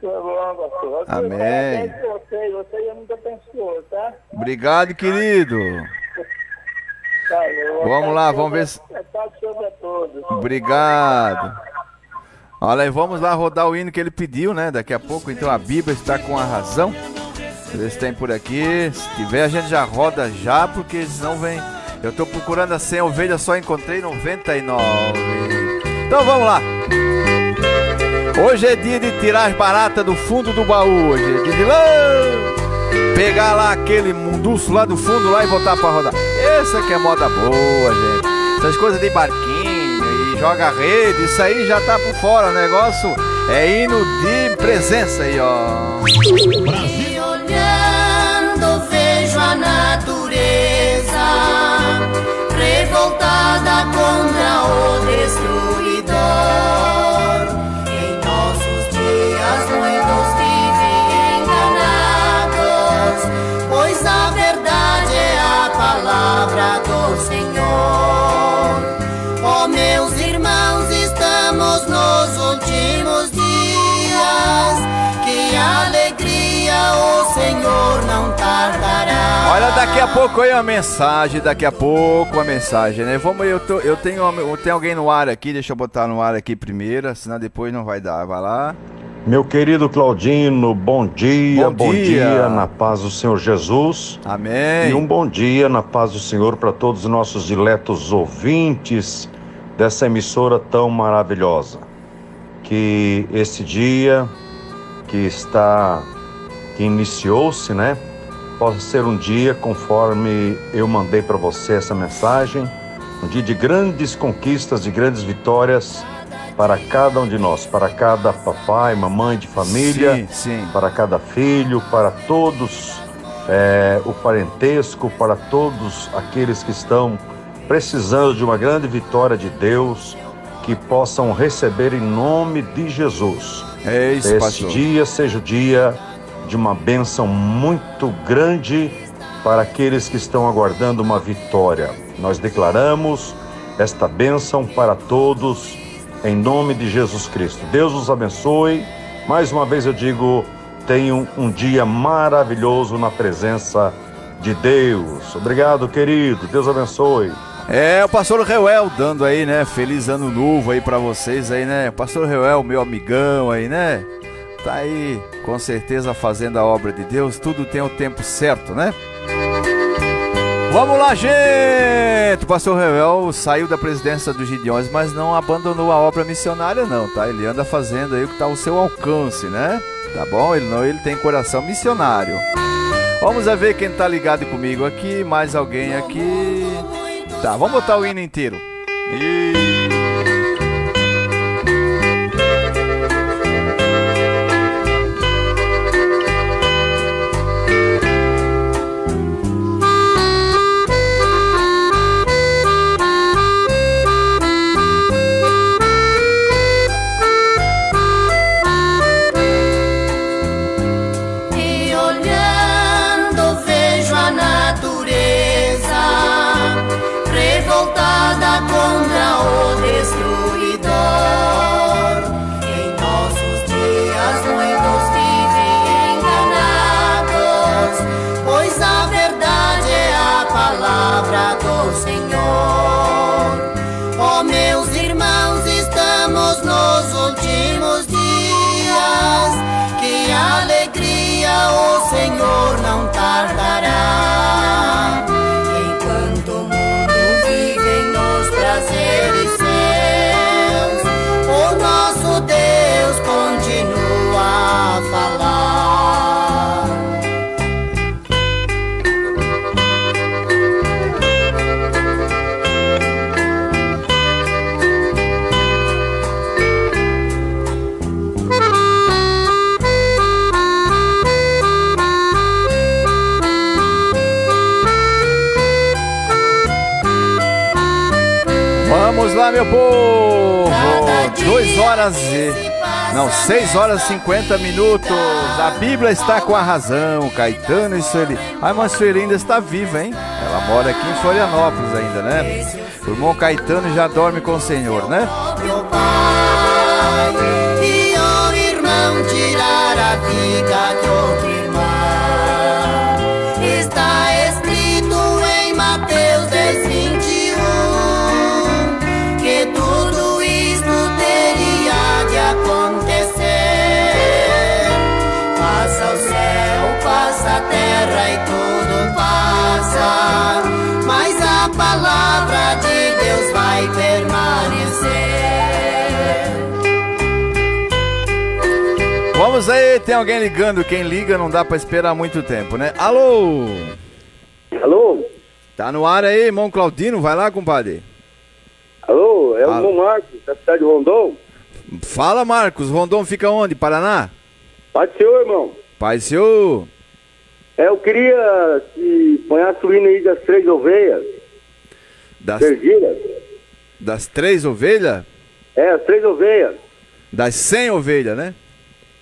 Speaker 28: Bom.
Speaker 2: Amém.
Speaker 28: Você, você é muito abençoado, tá?
Speaker 2: Obrigado, querido. Vamos lá, vamos ver se-
Speaker 28: É.
Speaker 2: Obrigado. Olha aí, vamos lá rodar o hino que ele pediu, né? Daqui a pouco, então a Bíblia está com a razão. Se tem por aqui. Se tiver, a gente já roda já, porque senão vem. Eu tô procurando a 100 ovelhas, só encontrei 99. Então vamos lá. Hoje é dia de tirar as baratas do fundo do baú. Hoje é dia de lá, pegar lá aquele munduço lá do fundo lá e botar pra rodar. Essa que é moda boa, gente. Essas coisas de barquinho e joga rede, isso aí já tá por fora. O negócio é hino de presença aí, ó.
Speaker 13: E
Speaker 2: Olha, daqui a pouco aí uma mensagem, daqui a pouco uma mensagem, né? Vamos, eu, tô, eu tenho, eu tenho alguém no ar aqui, deixa eu botar no ar aqui primeiro, senão depois não vai dar. Vai lá.
Speaker 29: Meu querido Claudino, bom dia,
Speaker 2: Bom
Speaker 29: bom,
Speaker 2: dia.
Speaker 29: dia. na paz do Senhor Jesus.
Speaker 2: Amém.
Speaker 29: E um bom dia na paz do Senhor para todos os nossos diletos ouvintes dessa emissora tão maravilhosa. Que esse dia que está, que iniciou-se, né, possa ser um dia conforme eu mandei para você essa mensagem, um dia de grandes conquistas, de grandes vitórias para cada um de nós, para cada papai, mamãe de família,
Speaker 2: Sim, sim.
Speaker 29: para cada filho, para todos é, o parentesco, para todos aqueles que estão precisando de uma grande vitória de Deus, que possam receber em nome de Jesus.
Speaker 2: É isso,
Speaker 29: Esse
Speaker 2: pastor.
Speaker 29: dia seja o dia de uma bênção muito grande para aqueles que estão aguardando uma vitória. Nós declaramos esta bênção para todos em nome de Jesus Cristo. Deus os abençoe. Mais uma vez eu digo, tenham um dia maravilhoso na presença de Deus. Obrigado, querido. Deus abençoe.
Speaker 2: É, o pastor Reuel dando aí, né? Feliz ano novo aí pra vocês aí, né? Pastor Reuel, meu amigão aí, né? Tá aí, com certeza, fazendo a obra de Deus. Tudo tem o tempo certo, né? Vamos lá, gente! O pastor Reuel saiu da presidência dos Gideões, mas não abandonou a obra missionária, não, tá? Ele anda fazendo aí o que tá ao seu alcance, né? Tá bom? Ele não, ele tem coração missionário. Vamos a ver quem tá ligado comigo aqui, mais alguém aqui. Tá, vamos botar o hino inteiro. E... lá, meu povo! 2 horas e. Não, 6 horas e 50 minutos. A Bíblia está com a razão. Caetano e Sueli. Ai, mas Sueli ainda está viva, hein? Ela mora aqui em Florianópolis ainda, né? O irmão Caetano já dorme com o Senhor, né?
Speaker 13: E o irmão tirar a vida de
Speaker 2: Vamos aí, tem alguém ligando. Quem liga não dá pra esperar muito tempo, né? Alô?
Speaker 30: Alô?
Speaker 2: Tá no ar aí, irmão Claudino? Vai lá, compadre.
Speaker 30: Alô, é o
Speaker 2: Alô.
Speaker 30: irmão Marcos, da cidade de Rondon?
Speaker 2: Fala, Marcos. Rondon fica onde? Paraná?
Speaker 30: Pai do senhor, irmão.
Speaker 2: Pai do senhor.
Speaker 30: É, eu queria que ponhasse o hino aí das três ovelhas.
Speaker 2: Das, das três ovelhas?
Speaker 30: É, as três ovelhas.
Speaker 2: Das cem ovelhas, né?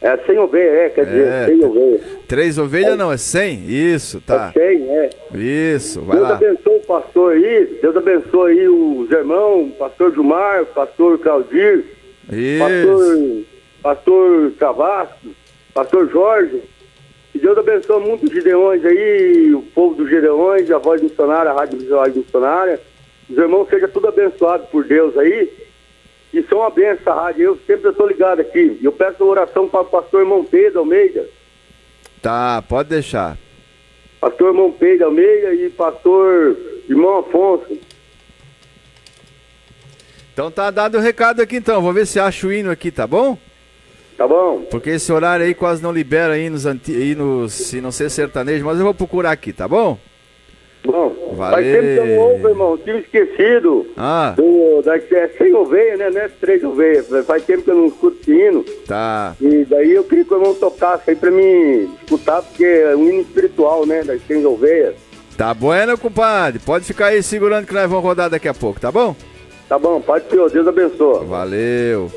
Speaker 30: É, cem ovelhas, é, quer dizer,
Speaker 2: É,
Speaker 30: cem ovelhas.
Speaker 2: Três ovelhas não, é cem? Isso, tá.
Speaker 30: É cem, é.
Speaker 2: Isso, vai
Speaker 30: Deus
Speaker 2: lá.
Speaker 30: abençoe o pastor aí, Deus abençoe aí os irmãos, o pastor Gilmar, o pastor Claudir, pastor, pastor Cavasco, pastor Jorge. Que Deus abençoe muito os Gideões aí, o povo dos Gideões, a voz missionária, a rádio visual missionária. Os irmãos sejam tudo abençoados por Deus aí. E são uma benção a rádio. Eu sempre estou ligado aqui. Eu peço oração para o pastor irmão Pedro Almeida,
Speaker 2: Tá, pode deixar.
Speaker 30: pastor irmão Pedro Almeida e pastor irmão Afonso.
Speaker 2: Então tá dado o recado aqui então. Vou ver se acho o hino aqui, tá bom?
Speaker 30: Tá bom.
Speaker 2: Porque esse horário aí quase não libera aí nos, anti... aí nos se não ser sertanejo, mas eu vou procurar aqui, tá bom?
Speaker 30: Bom,
Speaker 2: Valeu.
Speaker 30: faz tempo que eu não ouvo, irmão. Tinha esquecido.
Speaker 2: Ah.
Speaker 30: Do, da, é 100 ovelhas, né? Não é três ovelhas. Faz tempo que eu não escuto esse hino.
Speaker 2: Tá.
Speaker 30: E daí eu queria que o irmão tocasse aí pra mim escutar, porque é um hino espiritual, né? Das 100 ovelhas.
Speaker 2: Tá bueno, compadre. Pode ficar aí segurando que nós vamos rodar daqui a pouco, tá bom?
Speaker 30: Tá bom, Pai do Senhor, Deus abençoe.
Speaker 2: Valeu.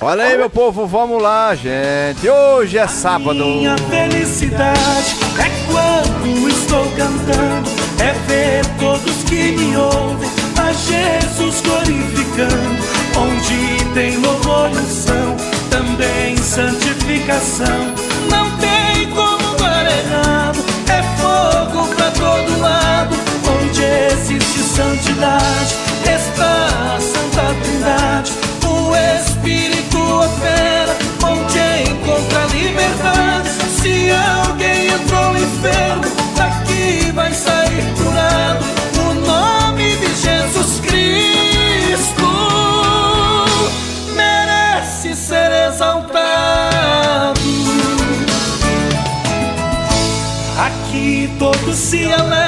Speaker 2: Olha aí, meu povo, vamos lá, gente. Hoje é sábado.
Speaker 25: Minha felicidade é quando estou cantando, é ver todos que me ouvem a Jesus glorificando. Onde tem louvor e unção, também santificação. Não tem como dar errado, é fogo pra todo lado. Onde existe santidade, está a Santa Trindade. O Espírito opera, onde encontra liberdade. Se alguém entrou enfermo, vai sair curado. No nome de Jesus Cristo, merece ser exaltado. Aqui todos se alegram,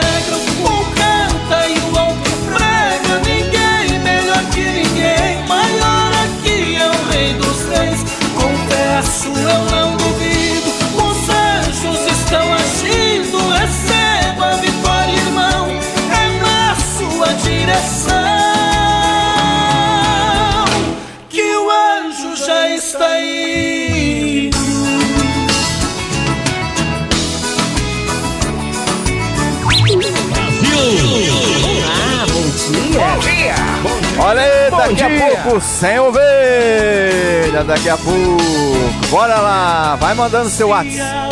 Speaker 2: pouco, sem ovelha, daqui a pouco. Bora lá, vai mandando seu WhatsApp.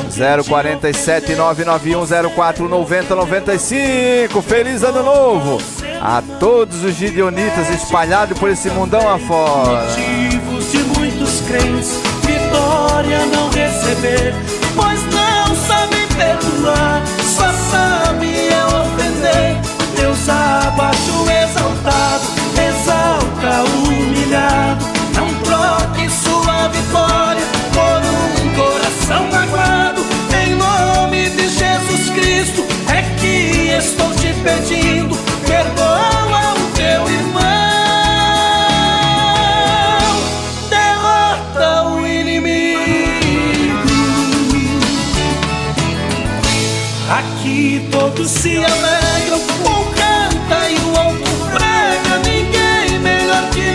Speaker 2: 047 991 04 90 95. Feliz ano novo a todos os gideonitas espalhados por esse mundão afora.
Speaker 25: motivos de muitos crentes vitória não receber, pois não sabem perdoar, Se alegram, um canta e o outro prega. Ninguém melhor que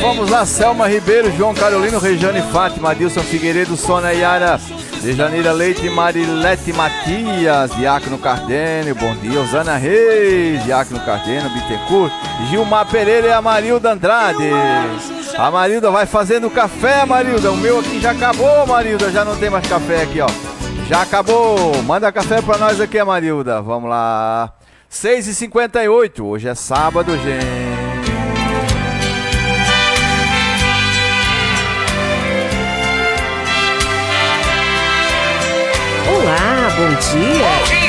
Speaker 2: Vamos lá, Selma Ribeiro, João Carolino, Rejane Fátima, Adilson Figueiredo, Sônia Yara, Dejaneira Leite, Marilete Matias, Diácono Cardênio, bom dia, Osana Reis, Diácono Cardênio, Bittencourt, Gilmar Pereira e a Marilda Andrade. A Marilda vai fazendo café, Marilda. O meu aqui já acabou, Marilda. Já não tem mais café aqui, ó. Já acabou. Manda café pra nós aqui, Marilda. Vamos lá. 6h58. Hoje é sábado, gente.
Speaker 19: Olá, bom dia.
Speaker 25: Bom dia.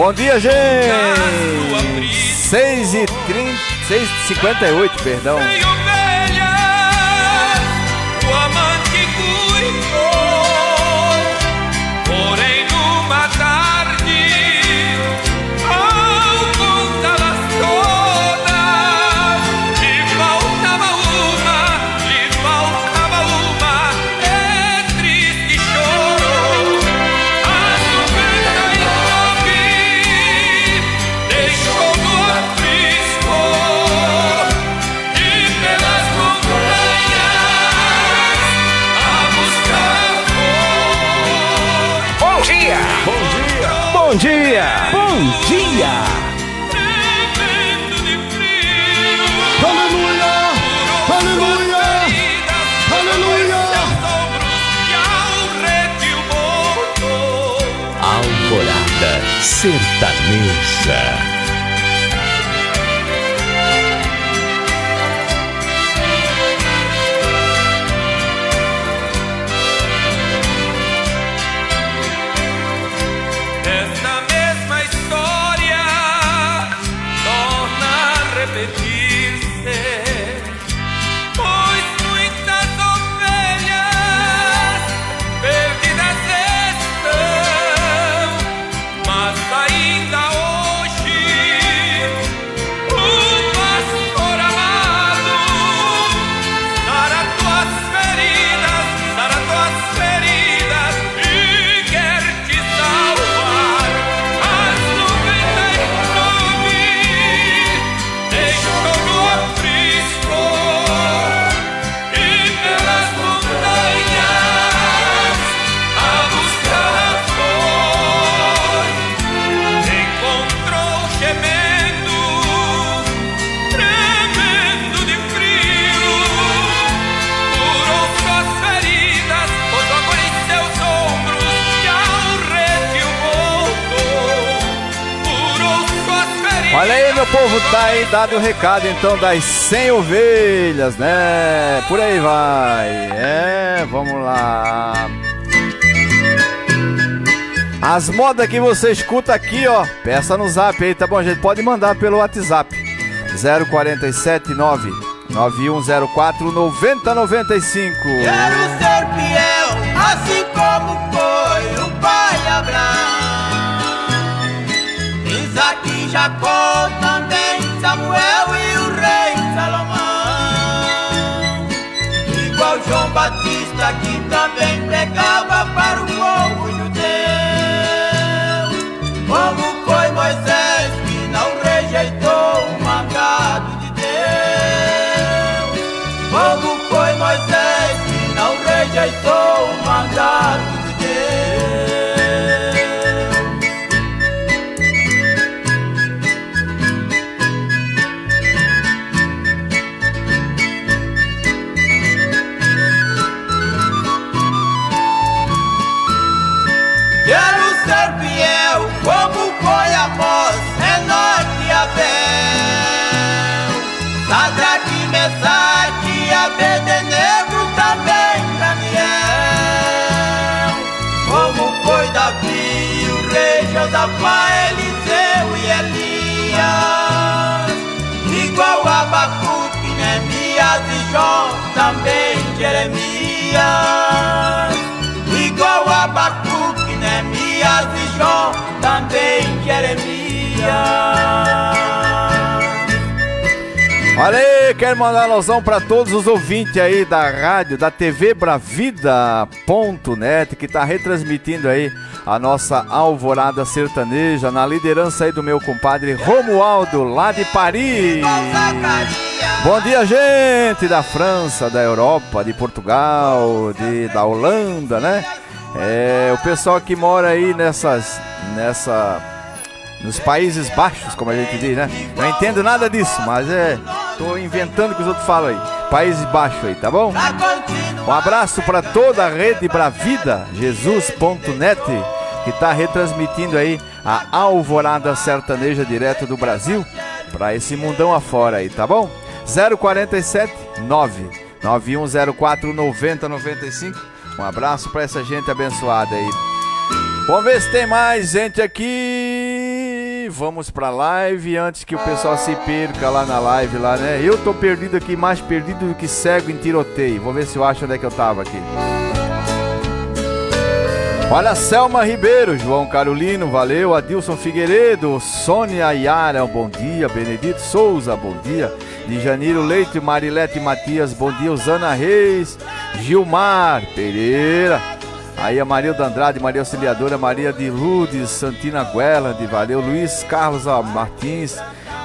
Speaker 25: Bom dia,
Speaker 2: gente. 6 e 30, 6 e 58, perdão.
Speaker 5: Sertaneja.
Speaker 2: Dado o recado então das 100 ovelhas, né? Por aí vai. É, vamos lá. As modas que você escuta aqui, ó, peça no zap aí, tá bom, gente? Pode mandar pelo WhatsApp. 047 9 9104 9095.
Speaker 1: Quero ser fiel, assim como foi o pai Abraão. Isaac e Jacó Jeremias. Igual Abacuque, Neemias
Speaker 3: Zacarias e João, também Jeremias.
Speaker 2: Olha aí, quero mandar alusão para todos os ouvintes aí da rádio, da TV Bravida.net, que tá retransmitindo aí a nossa alvorada sertaneja, na liderança aí do meu compadre Romualdo, lá de Paris. Bom dia, gente da França, da Europa, de Portugal, de, da Holanda, né? É, o pessoal que mora aí nessas, nessa nos Países Baixos, como a gente diz, né? Não entendo nada disso, mas é. Tô inventando o que os outros falam aí. Países Baixos aí, tá bom? Um abraço para toda a rede Bravida, Jesus.net, que tá retransmitindo aí a Alvorada Sertaneja direto do Brasil para esse mundão afora aí, tá bom? 047 9 9104 9095. Um abraço para essa gente abençoada aí. Vamos ver se tem mais gente aqui. Vamos pra live antes que o pessoal se perca lá na live lá, né? Eu tô perdido aqui, mais perdido do que cego em tiroteio. Vou ver se eu acho onde é que eu tava aqui. Olha, Selma Ribeiro, João Carolino, valeu. Adilson Figueiredo, Sônia Yara, bom dia. Benedito Souza, bom dia. De Janeiro Leite, Marilete Matias, bom dia. Osana Reis, Gilmar Pereira. Aí a Marilda Andrade, Maria Auxiliadora, Maria de Lourdes, Santina Guelland, valeu. Luiz Carlos Martins,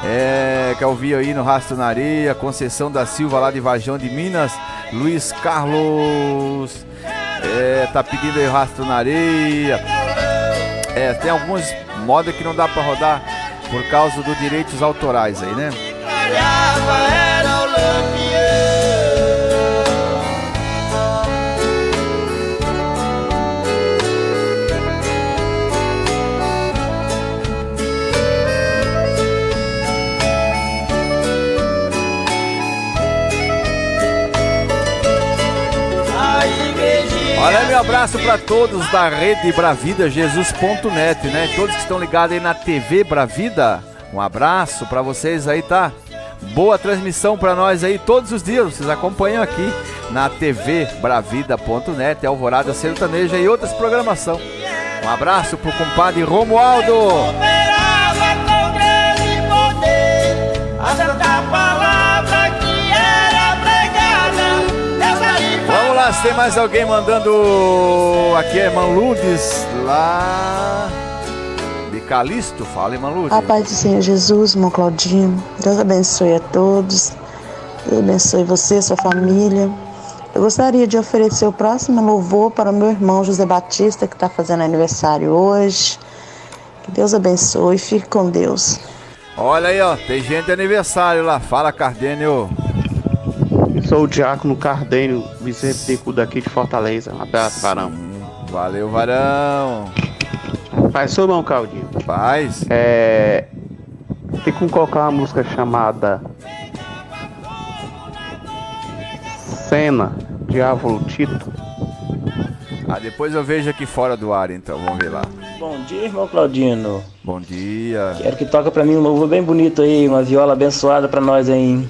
Speaker 2: é, vi aí no Rastro na Areia. Conceição da Silva, lá de Vajão de Minas. Luiz Carlos, é, tá pedindo aí Rastro na Areia. É, tem alguns modos que não dá pra rodar por causa dos direitos autorais aí, né? Olha meu abraço para todos da rede Bravida Jesus.net, né? Todos que estão ligados aí na TV Bravida. Um abraço para vocês aí, tá? Boa transmissão para nós aí todos os dias. Vocês acompanham aqui na TV Bravida.net, Alvorada Sertaneja e outras programação. Um abraço pro compadre Romualdo.
Speaker 3: Ali
Speaker 2: Vamos lá, se tem mais alguém mandando. Aqui é Lourdes, lá Calixto. Fala, Lourdes.
Speaker 31: A paz do Senhor Jesus, irmão Claudinho. Deus abençoe a todos. Deus abençoe você, sua família. Eu gostaria de oferecer o próximo louvor para o meu irmão José Batista, que está fazendo aniversário hoje. Que Deus abençoe. Fique com Deus.
Speaker 2: Olha aí, ó, tem gente de aniversário lá. Fala, Cardênio.
Speaker 32: Eu sou o Diácono Cardênio Vicente Deco daqui de Fortaleza. Um abraço, Varão.
Speaker 2: Valeu, Varão.
Speaker 32: Pai, sou irmão Claudinho.
Speaker 2: Paz.
Speaker 32: É. Tem como colocar uma música chamada Cena, Diávolo Tito.
Speaker 2: Ah, depois eu vejo aqui fora do ar, então. Vamos ver lá.
Speaker 33: Bom dia, irmão Claudino.
Speaker 2: Bom dia.
Speaker 33: Quero que toca pra mim um louvor bem bonito aí, uma viola abençoada pra nós aí.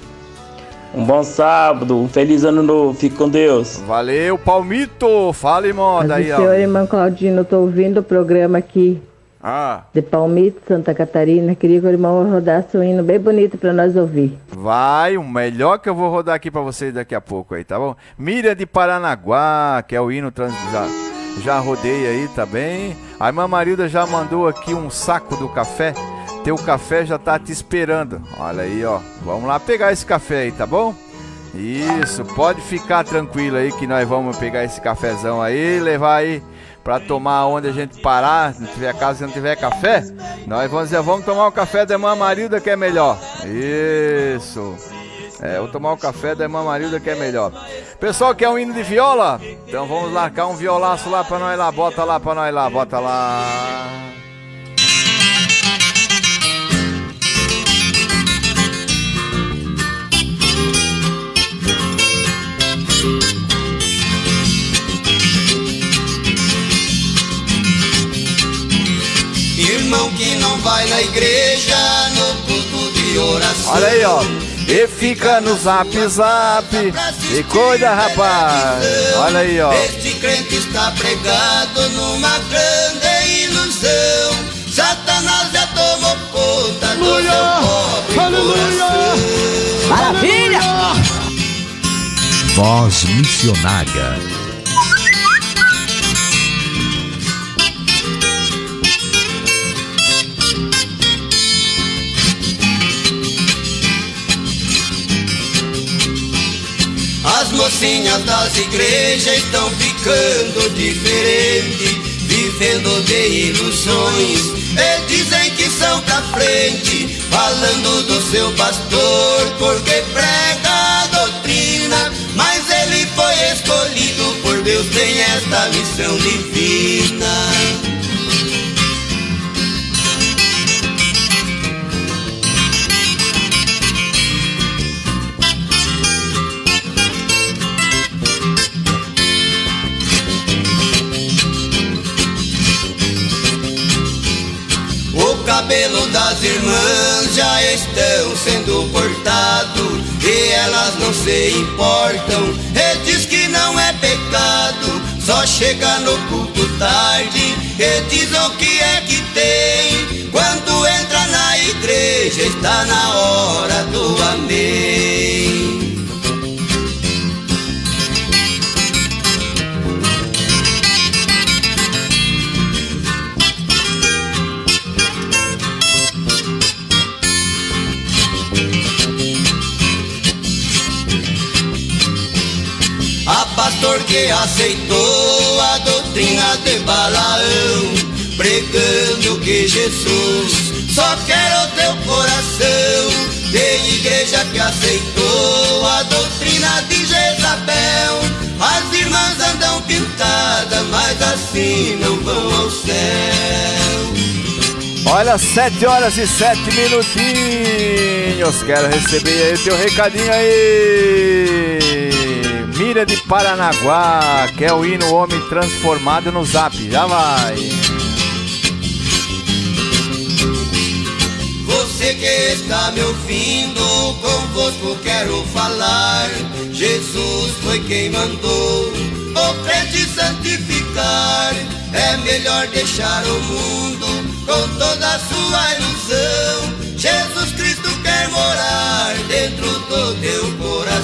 Speaker 33: Um bom sábado, um feliz ano novo, fique com Deus.
Speaker 2: Valeu, Palmito. Fala, irmão.
Speaker 34: Mas
Speaker 2: Daí,
Speaker 34: o
Speaker 2: ó.
Speaker 34: senhor, irmão Claudino, eu tô ouvindo o programa aqui
Speaker 2: Ah,
Speaker 34: de Palmito, Santa Catarina. Queria que o irmão rodasse um hino bem bonito pra nós ouvir.
Speaker 2: vai, o melhor que eu vou rodar aqui pra vocês daqui a pouco aí, tá bom? Miriam de Paranaguá, que é o hino trans... já, já rodei aí, tá bem? A irmã Marilda já mandou aqui um saco do café. Teu café já tá te esperando. Olha aí, ó. Vamos lá pegar esse café aí, tá bom? Isso, pode ficar tranquilo aí que nós vamos pegar esse cafezão aí, levar aí pra tomar onde a gente parar, se não tiver casa, se não tiver café, nós vamos dizer, vamos tomar o café da irmã Marilda que é melhor. Isso. É, vou tomar o café da irmã Marilda que é melhor. Pessoal, quer um hino de viola? Então vamos largar um violaço lá pra nós lá, bota lá pra nós lá, bota lá.
Speaker 3: Vai na igreja no culto de oração.
Speaker 2: Olha aí, ó. E fica no zap zap. E cuida, rapaz. Olha aí, ó.
Speaker 13: Este crente está pregado numa grande ilusão. Satanás já tomou conta do seu pobre coração.
Speaker 19: Maravilha!
Speaker 25: Voz missionária.
Speaker 13: Mocinhas das igrejas estão ficando diferentes, vivendo de ilusões. E dizem que são pra frente, falando do seu pastor, porque prega a doutrina. Mas ele foi escolhido por Deus, tem esta missão divina. Cabelo das irmãs já estão sendo cortado e elas não se importam. E diz que não é pecado, só chega no culto tarde e diz o que é que tem. Quando entra na igreja está na hora do amém. A pastor que aceitou a doutrina de Balaão, pregando que Jesus só quer o teu coração. Tem igreja que aceitou a doutrina de Jezabel. As irmãs andam pintadas, mas assim não vão ao céu.
Speaker 2: Olha, 7 horas e 7 minutinhos. Quero receber aí teu recadinho aí. Mira de Paranaguá, que é o hino Homem Transformado no Zap. Já vai.
Speaker 13: Você que está me ouvindo, convosco quero falar. Jesus foi quem mandou o crente santificar. É melhor deixar o mundo com toda a sua ilusão. Jesus Cristo quer morar dentro do teu coração.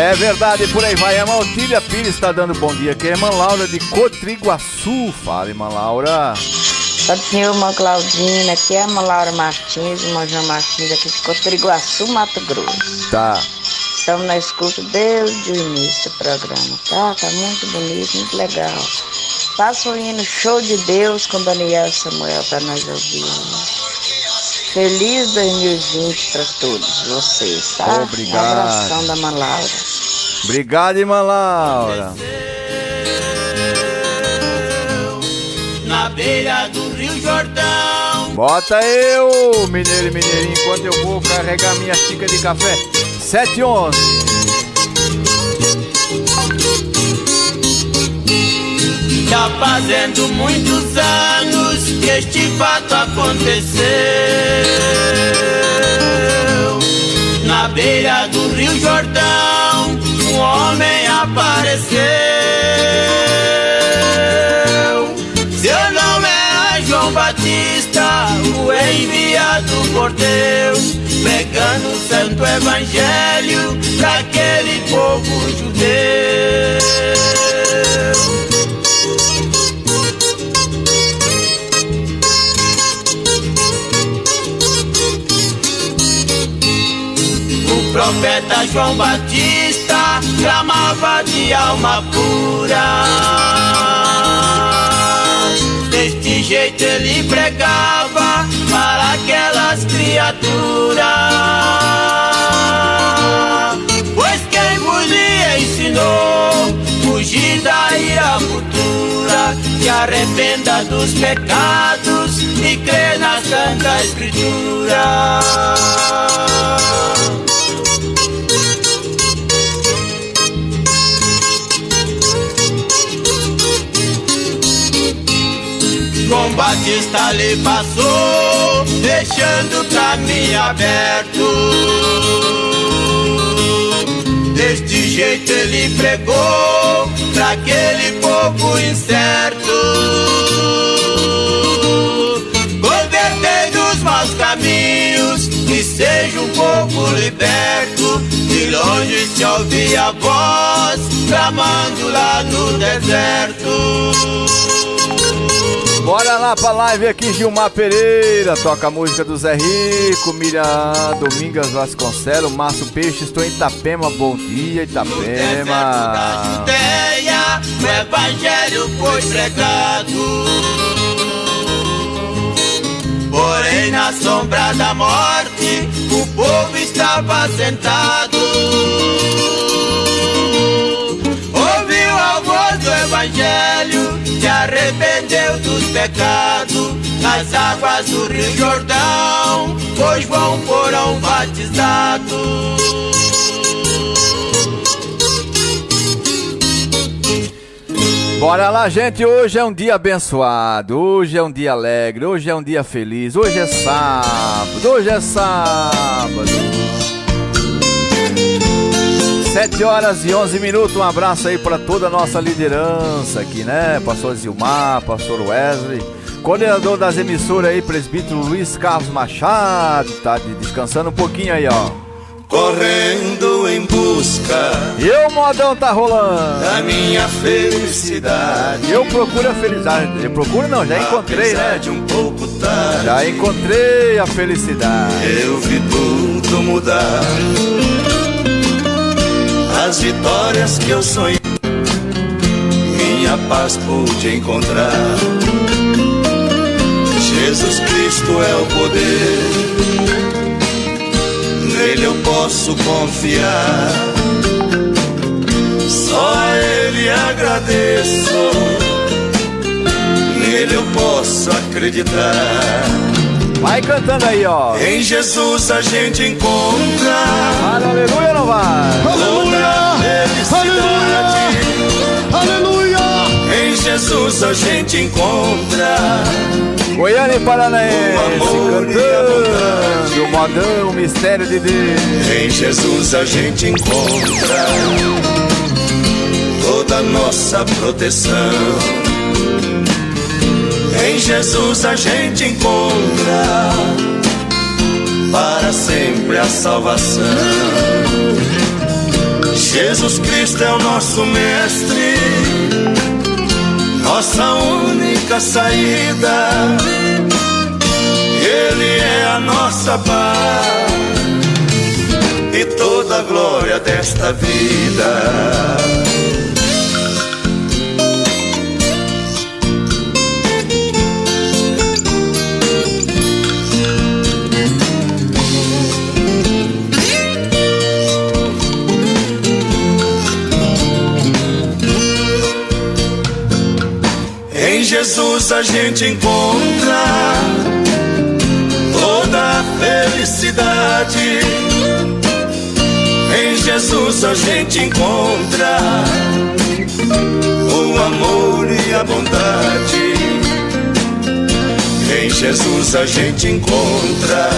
Speaker 2: É verdade, por aí vai. A irmã Otília Pires está dando bom dia aqui. A irmã Laura de Cotriguaçu. Fala, irmã Laura.
Speaker 35: Senhor, irmã Claudina, aqui é a irmã Laura Martins, irmã João Martins, aqui de Cotriguaçu, Mato Grosso.
Speaker 2: Tá.
Speaker 35: Estamos na escuta desde o início do programa, tá? Tá muito bonito, muito legal. Passa o hino Show de Deus com Daniel Samuel para nós ouvirmos. Feliz 2020 para todos vocês, tá?
Speaker 2: Obrigado.
Speaker 35: Um abração da irmã Laura.
Speaker 2: Obrigado, irmã Laura.
Speaker 1: Na beira do Rio Jordão.
Speaker 2: Bota eu, mineiro e mineirinho, enquanto eu vou carregar minha xícara de café. 7 e 11.
Speaker 1: Já fazendo muitos anos que este fato aconteceu. Na beira do Rio Jordão, um homem apareceu. Seu nome era João Batista, o enviado por Deus, pregando o santo evangelho para aquele povo judeu. O profeta João Batista clamava de alma pura. Deste jeito ele pregava para aquelas criaturas. Pois quem lhe ensinou fugir da ira futura, se arrependa dos pecados e crê na Santa Escritura. João Batista lhe passou, deixando o caminho aberto. Deste jeito ele pregou para aquele povo incerto. Convertei dos maus caminhos e seja um povo liberto. De longe se ouvia a voz clamando lá no deserto.
Speaker 2: Bora lá pra live aqui, Gilmar Pereira. Toca a música do Zé Rico, Miriam Domingas Vasconcelos, Márcio Peixe, estou em Itapema. Bom dia, Itapema.
Speaker 1: Judéia, o evangelho foi pregado. Porém, na sombra da morte, o povo estava sentado. Ouviu a voz do evangelho, arrependeu dos pecados. Nas águas do Rio Jordão, pois João foram batizados.
Speaker 2: Bora lá, gente. Hoje é um dia abençoado. Hoje é um dia alegre. Hoje é um dia feliz. Hoje é sábado. Hoje é sábado. 7 horas e 11 minutos. Um abraço aí para toda a nossa liderança aqui, né? Pastor Zilmar, Pastor Wesley, coordenador das emissoras aí, presbítero Luiz Carlos Machado. Tá descansando um pouquinho aí, ó.
Speaker 1: Correndo em busca
Speaker 2: E o modão tá rolando.
Speaker 1: da minha felicidade.
Speaker 2: Eu procuro a felicidade. Eu procuro não, já encontrei,
Speaker 1: Apesar
Speaker 2: né?
Speaker 1: de um pouco tarde,
Speaker 2: Já encontrei a felicidade.
Speaker 1: eu vi tudo mudar. As vitórias que eu sonhei, minha paz pude encontrar. Jesus Cristo é o poder, nele eu posso confiar. Só a Ele agradeço, nele eu posso acreditar.
Speaker 2: Vai cantando aí, ó.
Speaker 1: Em Jesus a gente encontra
Speaker 2: Aleluia não vai?
Speaker 1: Aleluia! Felicidade.
Speaker 36: Aleluia!
Speaker 1: Em Jesus a gente encontra
Speaker 2: Goiânia e Paranaense
Speaker 1: O amor e a
Speaker 2: cantando o modão, o mistério de Deus.
Speaker 1: Em Jesus a gente encontra toda a nossa proteção. Jesus a gente encontra para sempre a salvação. Jesus Cristo é o nosso mestre, nossa única saída. Ele é a nossa paz e toda a glória desta vida. Jesus a gente encontra toda a felicidade. Em Jesus a gente encontra o amor e a bondade. Em Jesus a gente encontra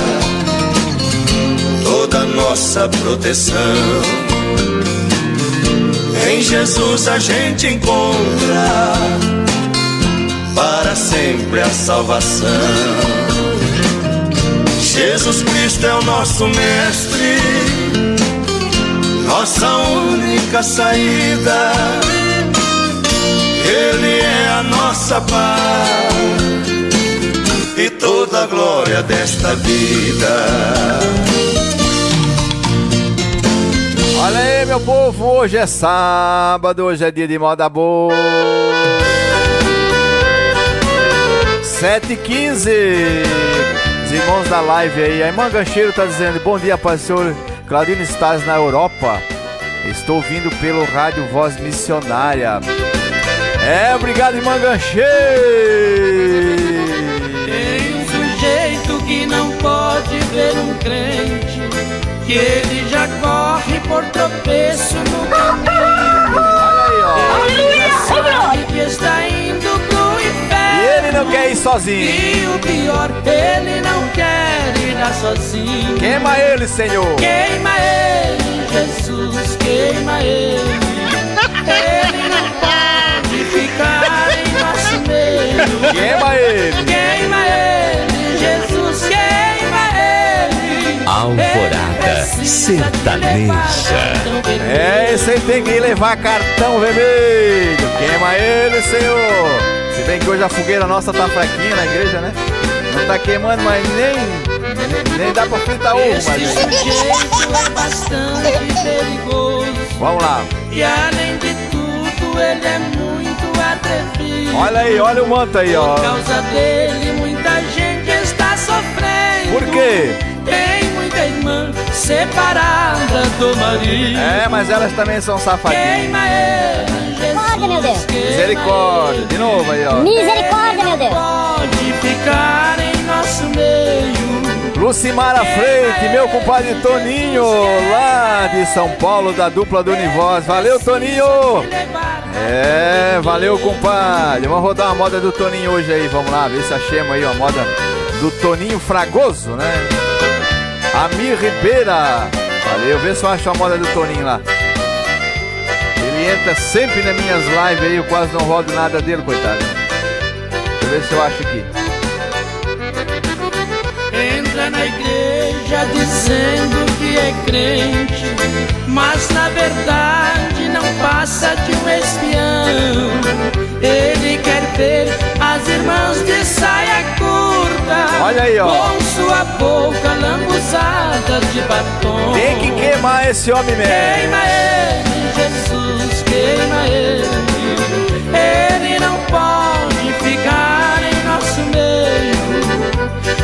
Speaker 1: toda nossa proteção. Em Jesus a gente encontra para sempre a salvação. Jesus Cristo é o nosso mestre, nossa única saída. Ele é a nossa paz e toda a glória desta vida.
Speaker 2: Olha aí, meu povo, hoje é sábado, hoje é dia de moda boa. 7 h 15 Os irmãos da live aí. A irmã Gancheiro tá dizendo: Bom dia, pastor Claudino, estás na Europa. Estou vindo pelo rádio Voz Missionária. É, obrigado, irmã Gancheiro.
Speaker 23: Tem um sujeito que não pode ver um crente, que ele já corre por tropeço no caminho.
Speaker 2: Olha aí, ó.
Speaker 23: Sabe que está indo
Speaker 2: não quer ir sozinho.
Speaker 23: E o pior, ele não quer ir sozinho.
Speaker 2: Queima ele, Senhor.
Speaker 23: Queima ele, Jesus, queima ele. Ele não pode ficar em nosso meio.
Speaker 2: Queima ele.
Speaker 23: Queima ele, Jesus.
Speaker 5: Alvorada sertaneja.
Speaker 2: É, esse aí tem que levar cartão vermelho. Queima ele, Senhor. Se bem que hoje a fogueira nossa tá fraquinha na igreja, né? Não tá queimando, mas nem, nem, dá pra fritar ovo, mas...
Speaker 23: é bastante perigoso.
Speaker 2: Vamos lá.
Speaker 23: E além de tudo, ele é muito atrevido.
Speaker 2: Olha aí, olha o manto aí, ó.
Speaker 23: Por causa dele, muita gente está sofrendo.
Speaker 2: Por quê?
Speaker 23: Separada do marido.
Speaker 2: É, mas elas também são safadinhas.
Speaker 23: Queima ele, Jesus.
Speaker 37: meu Deus.
Speaker 2: Misericórdia. De novo aí, ó.
Speaker 37: Misericórdia, meu Deus.
Speaker 23: Pode ficar em nosso meio.
Speaker 2: Lucimara Freire, meu compadre Toninho, lá de São Paulo, da dupla do Univoz. Valeu, Toninho! É, valeu, compadre. Vamos rodar uma moda do Toninho hoje aí. Vamos lá, ver se achamos aí uma moda do Toninho Fragoso, né? Amir Ribeira. Valeu, vê se eu acho a moda do Toninho lá. Ele entra sempre nas minhas lives aí, eu quase não rodo nada dele, coitado. Deixa eu ver se eu acho aqui.
Speaker 23: Entra na igreja dizendo que é crente, mas na verdade não passa de um espião. Ele quer ver as irmãs de saia curta,
Speaker 2: Olha aí, ó.
Speaker 23: com sua boca lambuzada de batom.
Speaker 2: Tem que queimar esse homem mesmo.
Speaker 23: Queima ele, Jesus, queima ele. Ele não pode ficar em nosso meio.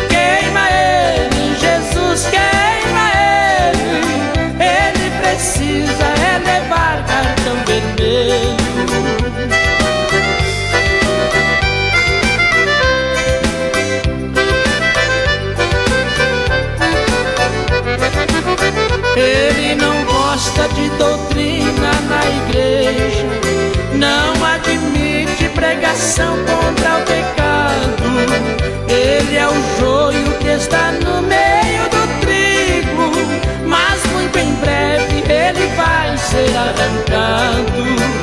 Speaker 23: Queima ele, Jesus, queima ele. Ele precisa é levar cartão vermelho. Ele não gosta de doutrina na igreja, não admite pregação contra o pecado. Ele é o joio que está no meio do trigo, mas muito em breve ele vai ser arrancado.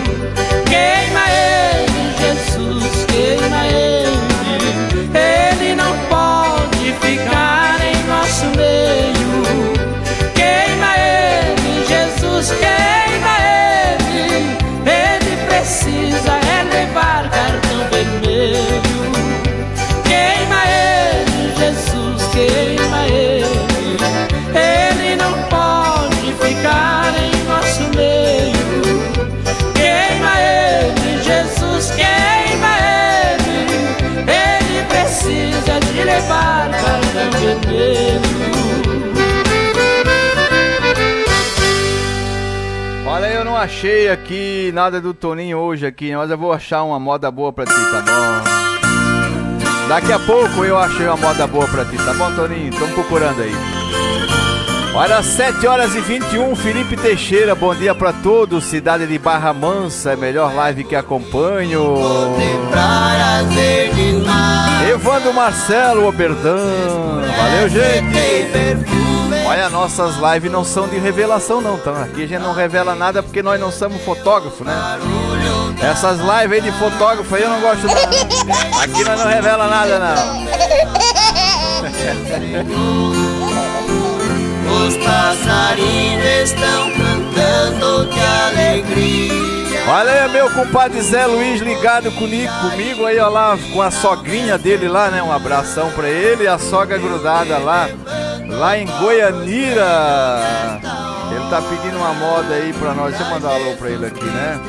Speaker 2: Olha, eu não achei aqui nada do Toninho hoje aqui, mas eu vou achar uma moda boa pra ti, tá bom? Daqui a pouco eu achei uma moda boa pra ti, tá bom, Toninho? Estamos procurando aí. Olha, 7 horas e 21, Felipe Teixeira, bom dia pra todos. Cidade de Barra Mansa, é melhor live que acompanho. Evandro Marcelo Oberdan, valeu, gente. Olha, nossas lives não são de revelação, não, tá? Aqui a gente não revela nada porque nós não somos fotógrafos, né? Essas lives aí de fotógrafo aí eu não gosto, não. Aqui nós não revela nada, não. [laughs]
Speaker 13: Os passarinhos estão cantando de alegria.
Speaker 2: Olha aí, meu compadre Zé Luiz ligado comigo, comigo aí, ó lá, com a sogrinha dele lá, né? Um abração pra ele e a sogra grudada lá, lá em Goianira. Ele tá pedindo uma moda aí pra nós. Deixa eu mandar um alô pra ele aqui, né?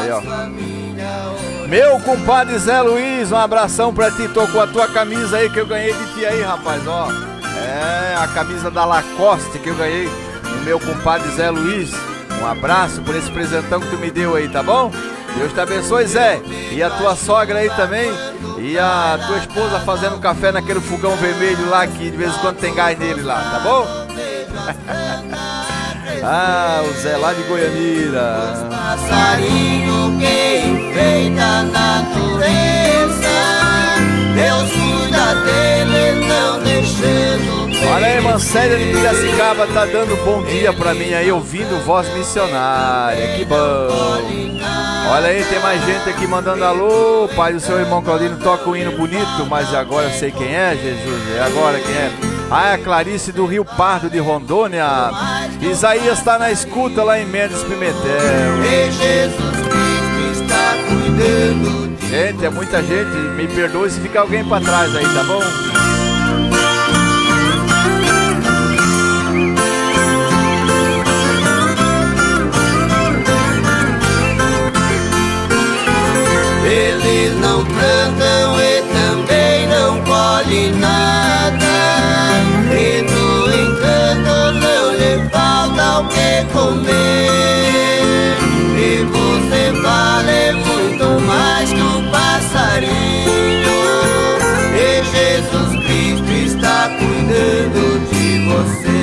Speaker 2: Aí, ó. Meu compadre Zé Luiz, um abração pra ti. Tô com a tua camisa aí que eu ganhei de ti aí, rapaz, ó. É, a camisa da Lacoste que eu ganhei do meu compadre Zé Luiz. Um abraço por esse presentão que tu me deu aí, tá bom? Deus te abençoe, Zé. E a tua sogra aí também. E a tua esposa fazendo café naquele fogão vermelho lá que de vez em quando tem gás nele lá, tá bom? [laughs] ah, o Zé lá de Goianira.
Speaker 13: Passarinho que enfeita a natureza.
Speaker 2: Irmã Célia de Piracicaba tá dando bom dia pra mim aí, ouvindo voz missionária. Que bom. Olha aí, tem mais gente aqui mandando alô. Pai do seu irmão Claudino toca um hino bonito, mas agora eu sei quem é, Jesus. É agora quem é? Ah, é a Clarice do Rio Pardo de Rondônia. Isaías tá na escuta lá em Mendes Pimentel.
Speaker 13: Jesus Cristo está cuidando
Speaker 2: Gente, é muita gente. Me perdoe se ficar alguém pra trás aí, tá bom?
Speaker 13: Não plantam e também não colhem nada. E no entanto não lhe falta o que comer. E você vale muito mais que um passarinho. E Jesus Cristo está cuidando de você.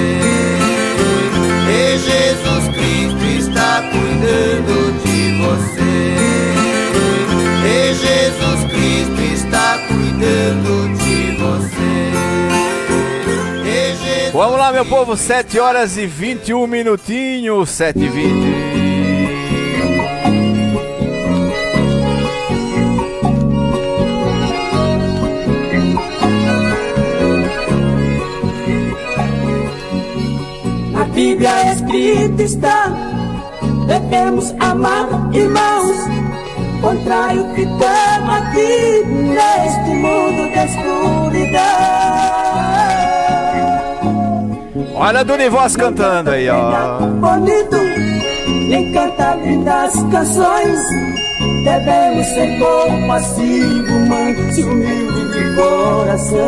Speaker 13: E Jesus Cristo está cuidando de você. Está cuidando de você.
Speaker 2: Vamos lá, meu povo, 7 horas e 21 minutinhos, 7 e 20.
Speaker 38: Na Bíblia escrito está: devemos amar irmãos, contrário o que estamos aqui neste mundo de escuridão.
Speaker 2: Olha a Dona Voz cantando aí, ó.
Speaker 38: Bonito, nem cantar lindas canções. Devemos ser compassivos, manso, humilde de coração.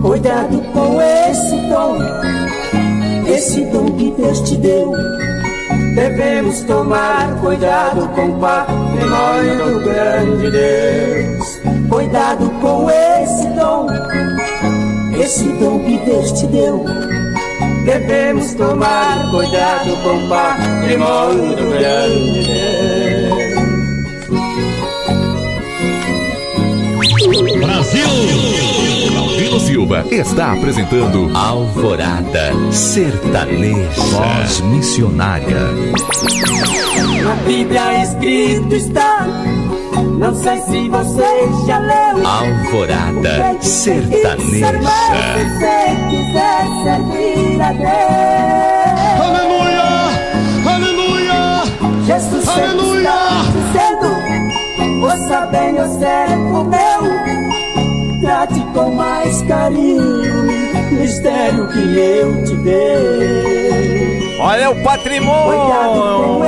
Speaker 38: Cuidado com esse dom, esse dom que Deus te deu. Devemos tomar cuidado com o patrimônio do grande Deus. Cuidado com esse dom, esse dom que Deus te deu. Devemos tomar cuidado com o patrimônio do grande Deus.
Speaker 5: Brasil! Claudino Silva está apresentando Alvorada Sertaneja. Voz missionária.
Speaker 38: Na Bíblia escrito está, não sei se você já leu.
Speaker 5: Alvorada Sertaneja.
Speaker 38: Se você quiser servir a Deus.
Speaker 8: Aleluia! Aleluia!
Speaker 38: Jesus
Speaker 8: Aleluia!
Speaker 38: está dizendo, ouça bem, o servo meu. Trate com mais carinho, mistério que eu te dei.
Speaker 2: Olha o patrimônio.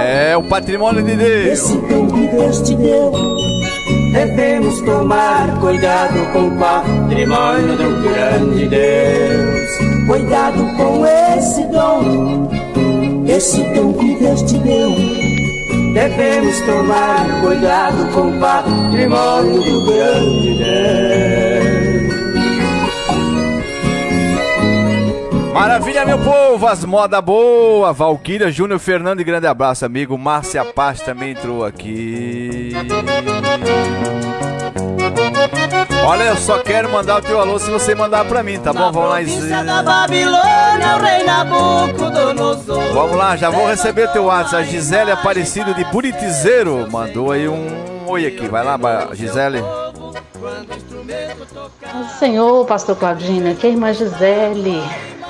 Speaker 2: É o patrimônio de Deus.
Speaker 38: Esse dom que Deus te deu. Devemos tomar cuidado com o patrimônio do grande Deus. Cuidado com esse dom, esse dom que Deus te deu. Devemos tomar cuidado com o patrimônio do grande Deus.
Speaker 2: Maravilha, meu povo, as moda boa. Valquíria Júnior Fernando, e grande abraço, amigo. Márcia Paz também entrou aqui. Olha, eu só quero mandar o teu alô se você mandar pra mim, tá bom? Vamos lá,
Speaker 38: Província da Babilônia, o rei Nabucodonosor.
Speaker 2: Vamos lá, já vou receber teu WhatsApp. A Gisele Aparecido de Buritizeiro mandou aí um oi aqui. Vai lá, Gisele.
Speaker 39: Senhor, pastor Claudino, aqui é irmã Gisele,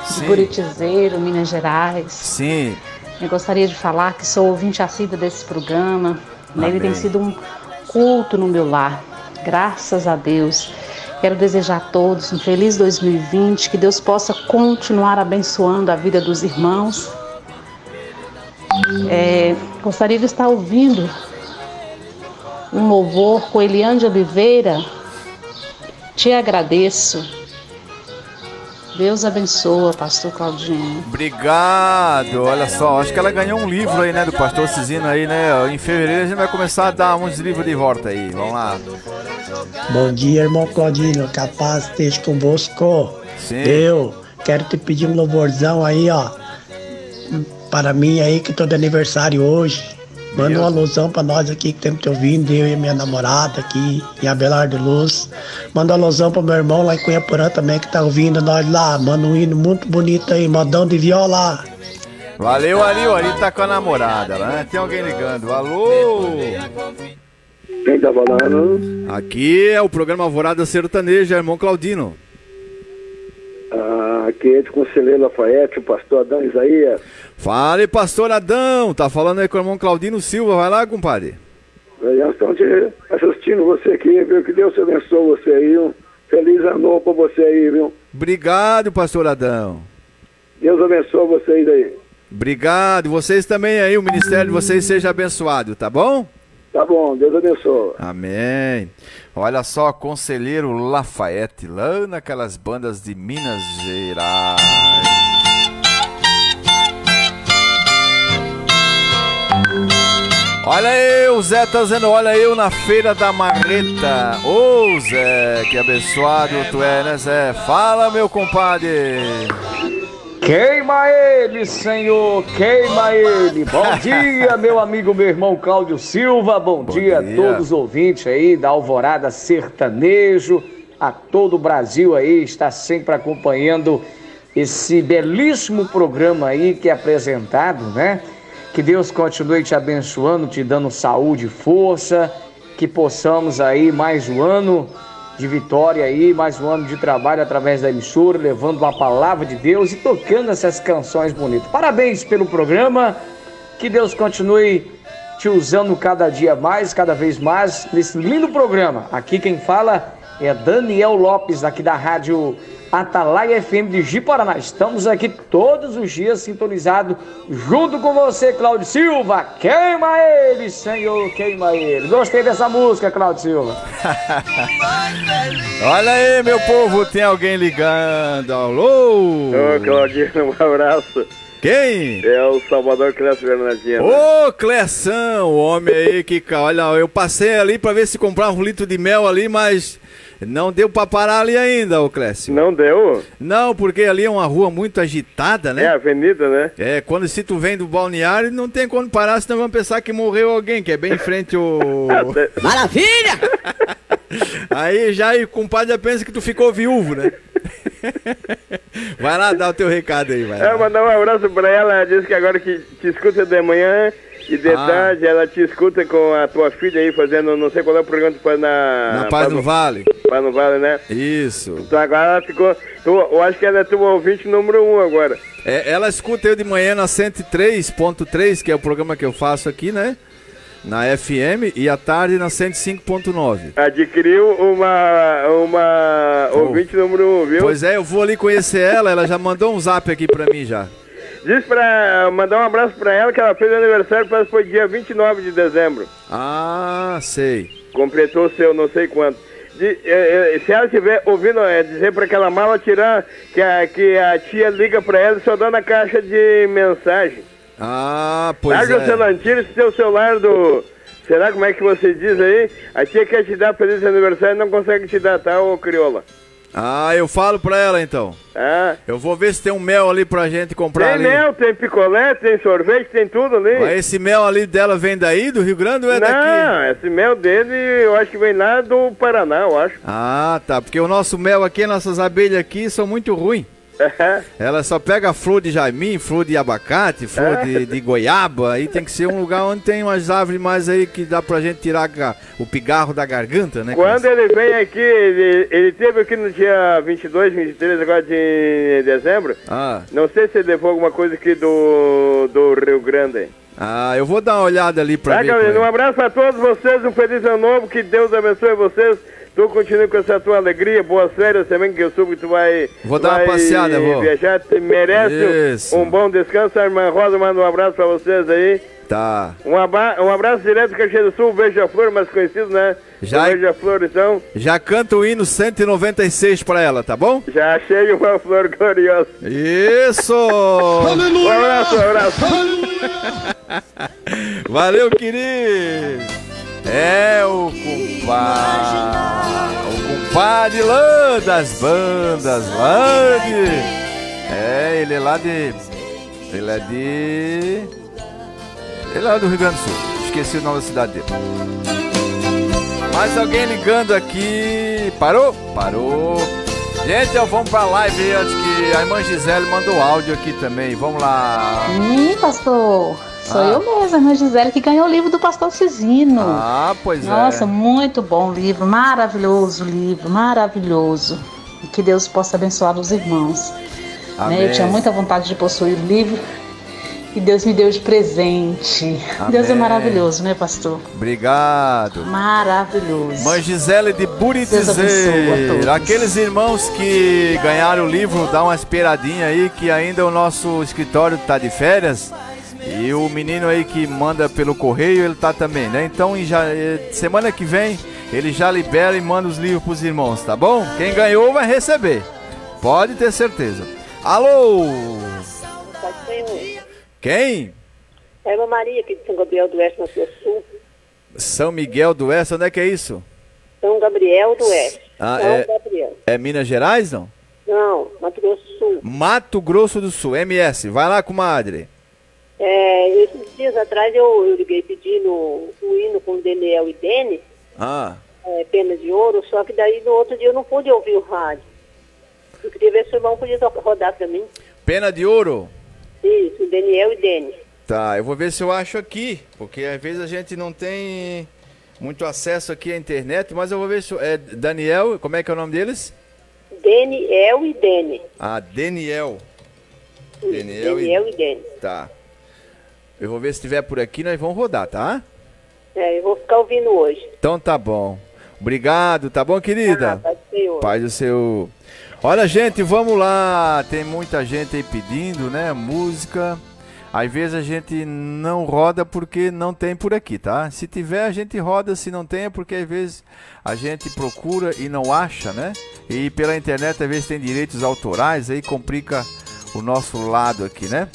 Speaker 2: Sim.
Speaker 39: Buritizeiro, Minas Gerais.
Speaker 2: Sim.
Speaker 39: Eu gostaria de falar que sou ouvinte assídua desse programa. né? Ele
Speaker 2: Amém.
Speaker 39: tem sido um culto no meu lar. Graças a Deus. Quero desejar a todos um feliz 2020, que Deus possa continuar abençoando a vida dos irmãos. É, gostaria de estar ouvindo um louvor com Eliane de Oliveira. Te agradeço. Deus abençoa, pastor Claudinho.
Speaker 2: Obrigado. Olha só, acho que ela ganhou um livro aí, né, do pastor Cisino aí, né? Em fevereiro a gente vai começar a dar uns livros de volta aí. Vamos lá.
Speaker 40: Bom dia, irmão Claudino. Capaz esteja convosco.
Speaker 2: Sim.
Speaker 40: Eu quero te pedir um louvorzão aí, ó. Para mim aí, que tô de aniversário hoje. Manda uma alusão pra nós aqui que temos te ouvindo, eu e minha namorada aqui em Abelardo Luz. Manda uma alusão pro meu irmão lá em Cunhaporã também que tá ouvindo nós lá. Manda um hino muito bonito aí, modão de viola.
Speaker 2: Valeu, Ari. O Ari tá com a namorada lá, né? Tem alguém ligando. Alô?
Speaker 41: Quem tá falando?
Speaker 2: Aqui é o programa Alvorada Sertaneja, irmão Claudino.
Speaker 41: De Conselheiro Lafayette, o pastor Adão Isaías.
Speaker 2: Fale, pastor Adão. Tá falando aí com o irmão Claudino Silva. Vai lá, compadre.
Speaker 41: Nós estamos te assistindo você aqui, viu? Que Deus te abençoe você aí, um feliz ano novo pra você aí, viu?
Speaker 2: Obrigado, pastor Adão.
Speaker 41: Deus abençoe vocês aí.
Speaker 2: Obrigado. Vocês também aí, o ministério de vocês seja abençoado, tá bom?
Speaker 41: Tá bom, Deus abençoe.
Speaker 2: Amém. Olha só, Conselheiro Lafayette, lá naquelas bandas de Minas Gerais. Olha o Zé tá dizendo, olha eu na feira da marreta. Ô Zé, que abençoado tu é, né Zé? Fala, meu compadre.
Speaker 42: Queima ele, Senhor, queima ele. Bom [laughs] dia, meu amigo, meu irmão Cláudio Silva. Bom, dia, a
Speaker 2: dia.
Speaker 42: todos os ouvintes aí da Alvorada Sertanejo, a todo o Brasil aí, está sempre acompanhando esse belíssimo programa aí que é apresentado, né? Que Deus continue te abençoando, te dando saúde e força, que possamos aí mais um ano de vitória aí, mais um ano de trabalho através da emissora, levando a palavra de Deus e tocando essas canções bonitas. Parabéns pelo programa, que Deus continue te usando cada dia mais, cada vez mais, nesse lindo programa. Aqui quem fala é Daniel Lopes, aqui da Rádio Atalaia FM de Ji-Paraná. Estamos aqui todos os dias sintonizados junto com você, Cláudio Silva. Queima ele, Senhor, queima ele. Gostei dessa música, Cláudio Silva. [laughs]
Speaker 2: Olha aí, meu povo, tem alguém ligando. Alô?
Speaker 41: Ô, Claudinho, um abraço.
Speaker 2: Quem?
Speaker 41: É o Salvador Clécio Bernardino.
Speaker 2: Ô, Cleção, o homem aí que, olha, eu passei ali pra ver se comprava um litro de mel ali, mas não deu pra parar ali ainda, ô Clécio.
Speaker 41: Não deu?
Speaker 2: Não, porque ali é uma rua muito agitada, né?
Speaker 41: É avenida, né?
Speaker 2: É, quando se tu vem do balneário, não tem quando parar, senão vão pensar que morreu alguém, que é bem em frente o... [laughs]
Speaker 19: Maravilha! [laughs]
Speaker 2: Aí já o compadre já pensa que tu ficou viúvo, né? [laughs] Vai lá dar o teu recado aí, vai.
Speaker 41: É, mandar um abraço pra ela, ela disse que agora que te escuta de manhã e de
Speaker 2: Ah.
Speaker 41: ela te escuta com a tua filha aí fazendo, não sei qual é o programa faz na...
Speaker 2: Na Paz do Vale.
Speaker 41: Paz no Vale, né?
Speaker 2: Isso.
Speaker 41: Então agora ela ficou, tu, eu acho que ela é tua ouvinte número um agora.
Speaker 2: É, ela escuta eu de manhã na 103.3, que é o programa que eu faço aqui, né? Na FM, e à tarde na 105.9.
Speaker 41: Adquiriu uma, uma ouvinte número um, viu?
Speaker 2: Pois é, eu vou ali conhecer ela, ela já mandou um zap aqui pra mim já.
Speaker 41: Diz pra mandar um abraço pra ela que ela fez aniversário, parece que foi dia 29 de dezembro.
Speaker 2: Ah, sei.
Speaker 41: Completou seu não sei quanto. De- eh, eh, se ela estiver ouvindo, é dizer pra aquela mala tirar que a, que a tia liga pra ela e só dá na caixa de mensagem.
Speaker 2: Ah, pois
Speaker 41: Larga o
Speaker 2: é.
Speaker 41: celular, tira esse seu celular do. Será como é que você diz aí? A tia quer te dar feliz aniversário e não consegue te dar, tá, ô crioula?
Speaker 2: Ah, eu falo pra ela então.
Speaker 41: Ah.
Speaker 2: Eu vou ver se tem um mel ali pra gente comprar
Speaker 41: Tem
Speaker 2: ali.
Speaker 41: mel, tem picolé, tem sorvete, tem tudo ali.
Speaker 2: Mas esse mel ali dela vem daí, do Rio Grande ou é daqui?
Speaker 41: Não, esse mel dele eu acho que vem lá do Paraná, eu acho.
Speaker 2: Ah, tá. Porque o nosso mel aqui, nossas abelhas aqui são muito ruins. [laughs] Ela só pega flor de jaimim, flor de abacate, flor
Speaker 41: É.
Speaker 2: de, de goiaba. Aí tem que ser um lugar onde tem umas árvores mais aí que dá pra gente tirar o pigarro da garganta, né?
Speaker 41: Quando ele vem aqui, ele, ele teve aqui no dia 22, 23 agora de dezembro.
Speaker 2: Ah,
Speaker 41: Não sei se ele levou alguma coisa aqui do, do Rio Grande.
Speaker 2: ah, eu vou dar uma olhada ali pra
Speaker 41: Tá,
Speaker 2: ver. qual
Speaker 41: um
Speaker 2: é.
Speaker 41: abraço pra todos vocês, um feliz ano novo, que Deus abençoe vocês. Tu continue com essa tua alegria, boas férias também, que eu soube que tu vai,
Speaker 2: Vou dar uma
Speaker 41: vai
Speaker 2: passeada, vou.
Speaker 41: viajar, tu merece
Speaker 2: Isso.
Speaker 41: um bom descanso. A irmã Rosa manda um abraço pra vocês aí.
Speaker 2: Tá.
Speaker 41: Um, aba- um abraço direto do Caxias do Sul, Beija-Flor, mais conhecido, né?
Speaker 2: Já-
Speaker 41: O Beija-Flor, então.
Speaker 2: Já canta o hino 196 pra ela, tá bom?
Speaker 41: Já achei uma flor gloriosa.
Speaker 2: Isso!
Speaker 41: Um abraço, um abraço. [laughs]
Speaker 2: Valeu, querido! É o compadre. O compadre lá das bandas, lá. É, ele é lá de. Ele é de. Ele é lá do Rio Grande do Sul. esqueci o nome da cidade dele. Mais alguém ligando aqui. Parou? Parou. Gente, então vamos pra live antes que a irmã Gisele mandou áudio aqui também. Vamos lá.
Speaker 39: Sim, pastor. Sou
Speaker 2: Ah.
Speaker 39: eu mesma, irmã Gisele, que ganhou o livro do pastor Cisino.
Speaker 2: Ah, pois
Speaker 39: Nossa,
Speaker 2: é.
Speaker 39: muito bom livro, maravilhoso livro, maravilhoso. E que Deus possa abençoar os irmãos.
Speaker 2: Amém.
Speaker 39: Né? Eu tinha muita vontade de possuir o livro e Deus me deu de presente. Deus é
Speaker 2: Amém.
Speaker 39: maravilhoso, né, pastor?
Speaker 2: Obrigado.
Speaker 39: Maravilhoso.
Speaker 2: Mãe Gisele de
Speaker 39: todos.
Speaker 2: Aqueles irmãos que ganharam o livro, dá uma esperadinha aí que ainda o nosso escritório tá de férias. E o menino aí que manda pelo correio, ele tá também, né? Então, em já, eh, semana que vem, ele já libera e manda os livros pros irmãos, tá bom? Quem ganhou vai receber. Pode ter certeza. Alô? Quem?
Speaker 43: É a Maria aqui de São Gabriel do Oeste, Rio Sul.
Speaker 2: São Miguel do Oeste, onde é que é isso?
Speaker 43: São Gabriel do Oeste.
Speaker 2: Ah,
Speaker 43: São
Speaker 2: é-
Speaker 43: Gabriel.
Speaker 2: É Minas Gerais, não?
Speaker 43: Não, Mato Grosso do Sul.
Speaker 2: Mato Grosso do Sul, MS. Vai lá, comadre.
Speaker 43: É, esses dias atrás eu, eu liguei pedindo o hino com Daniel e Dene,
Speaker 2: Ah,
Speaker 43: é, Pena de Ouro, só que daí no outro dia eu não pude ouvir o rádio. Eu queria ver se o irmão podia rodar pra mim.
Speaker 2: pena de ouro.
Speaker 43: Isso, Daniel e Dene.
Speaker 2: Tá, eu vou ver se eu acho aqui, porque às vezes a gente não tem muito acesso aqui à internet, mas eu vou ver se é Daniel, como é que é o nome deles?
Speaker 43: Daniel e Dene.
Speaker 2: Ah, Daniel.
Speaker 43: Isso,
Speaker 2: Daniel e-
Speaker 43: Daniel e Dene.
Speaker 2: Tá. Eu vou ver se tiver por aqui, nós vamos rodar, tá?
Speaker 43: É, eu vou ficar ouvindo hoje.
Speaker 2: Então tá bom. Obrigado, tá bom, querida?
Speaker 43: Ah, paz do Senhor.
Speaker 2: Paz do seu. Olha, gente, vamos lá. Tem muita gente aí pedindo, né? Música. Às vezes a gente não roda porque não tem por aqui, tá? Se tiver, a gente roda. Se não tem, é porque às vezes a gente procura e não acha, né? E pela internet, às vezes tem direitos autorais, aí complica o nosso lado aqui, né?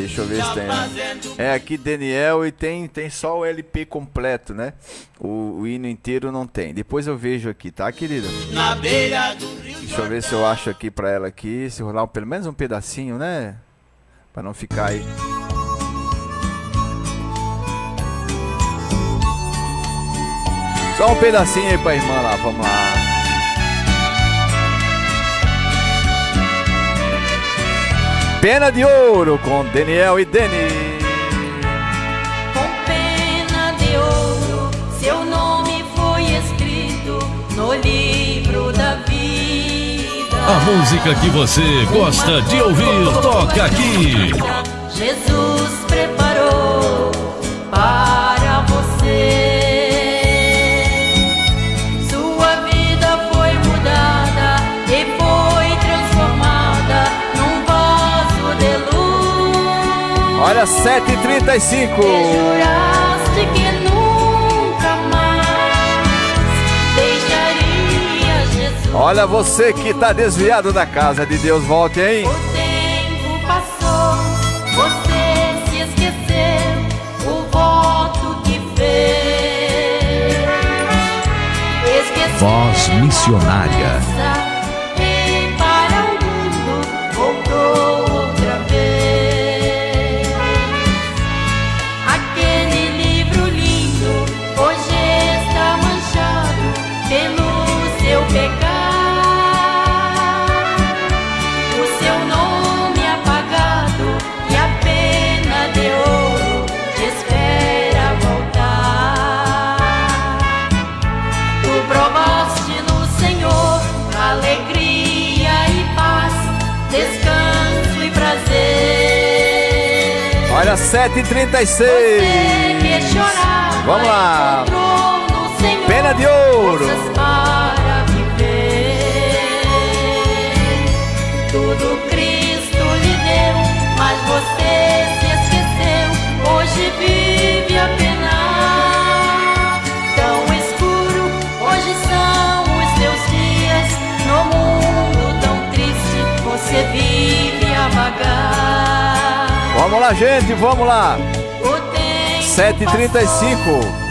Speaker 2: Deixa eu ver se tem. É aqui Daniel e tem, tem só o LP completo, né? O, o hino inteiro não tem. Depois eu vejo aqui, tá, querida?
Speaker 1: Na beira do rio
Speaker 2: Deixa eu ver se eu acho aqui pra ela aqui. Se rolar pelo menos um pedacinho, né? Pra não ficar aí. Só um pedacinho aí pra irmã lá, vamos lá. Pena de ouro com Daniel e Deni.
Speaker 44: Com pena de ouro, seu nome foi escrito no livro da vida.
Speaker 5: A música que você gosta de ouvir, toca aqui.
Speaker 44: Jesus preparou
Speaker 2: Olha, 7h35.
Speaker 44: Juraste que nunca mais deixaria Jesus.
Speaker 2: Olha você que tá desviado da casa de Deus, volte, hein?
Speaker 44: O tempo passou, você se esqueceu o voto que fez. Esqueceu
Speaker 25: Voz missionária.
Speaker 2: Olha, 7h36.
Speaker 44: Que chorava
Speaker 2: Vamos lá. Pena de ouro. Vamos lá, gente, vamos lá.
Speaker 44: O tempo
Speaker 2: 7h35.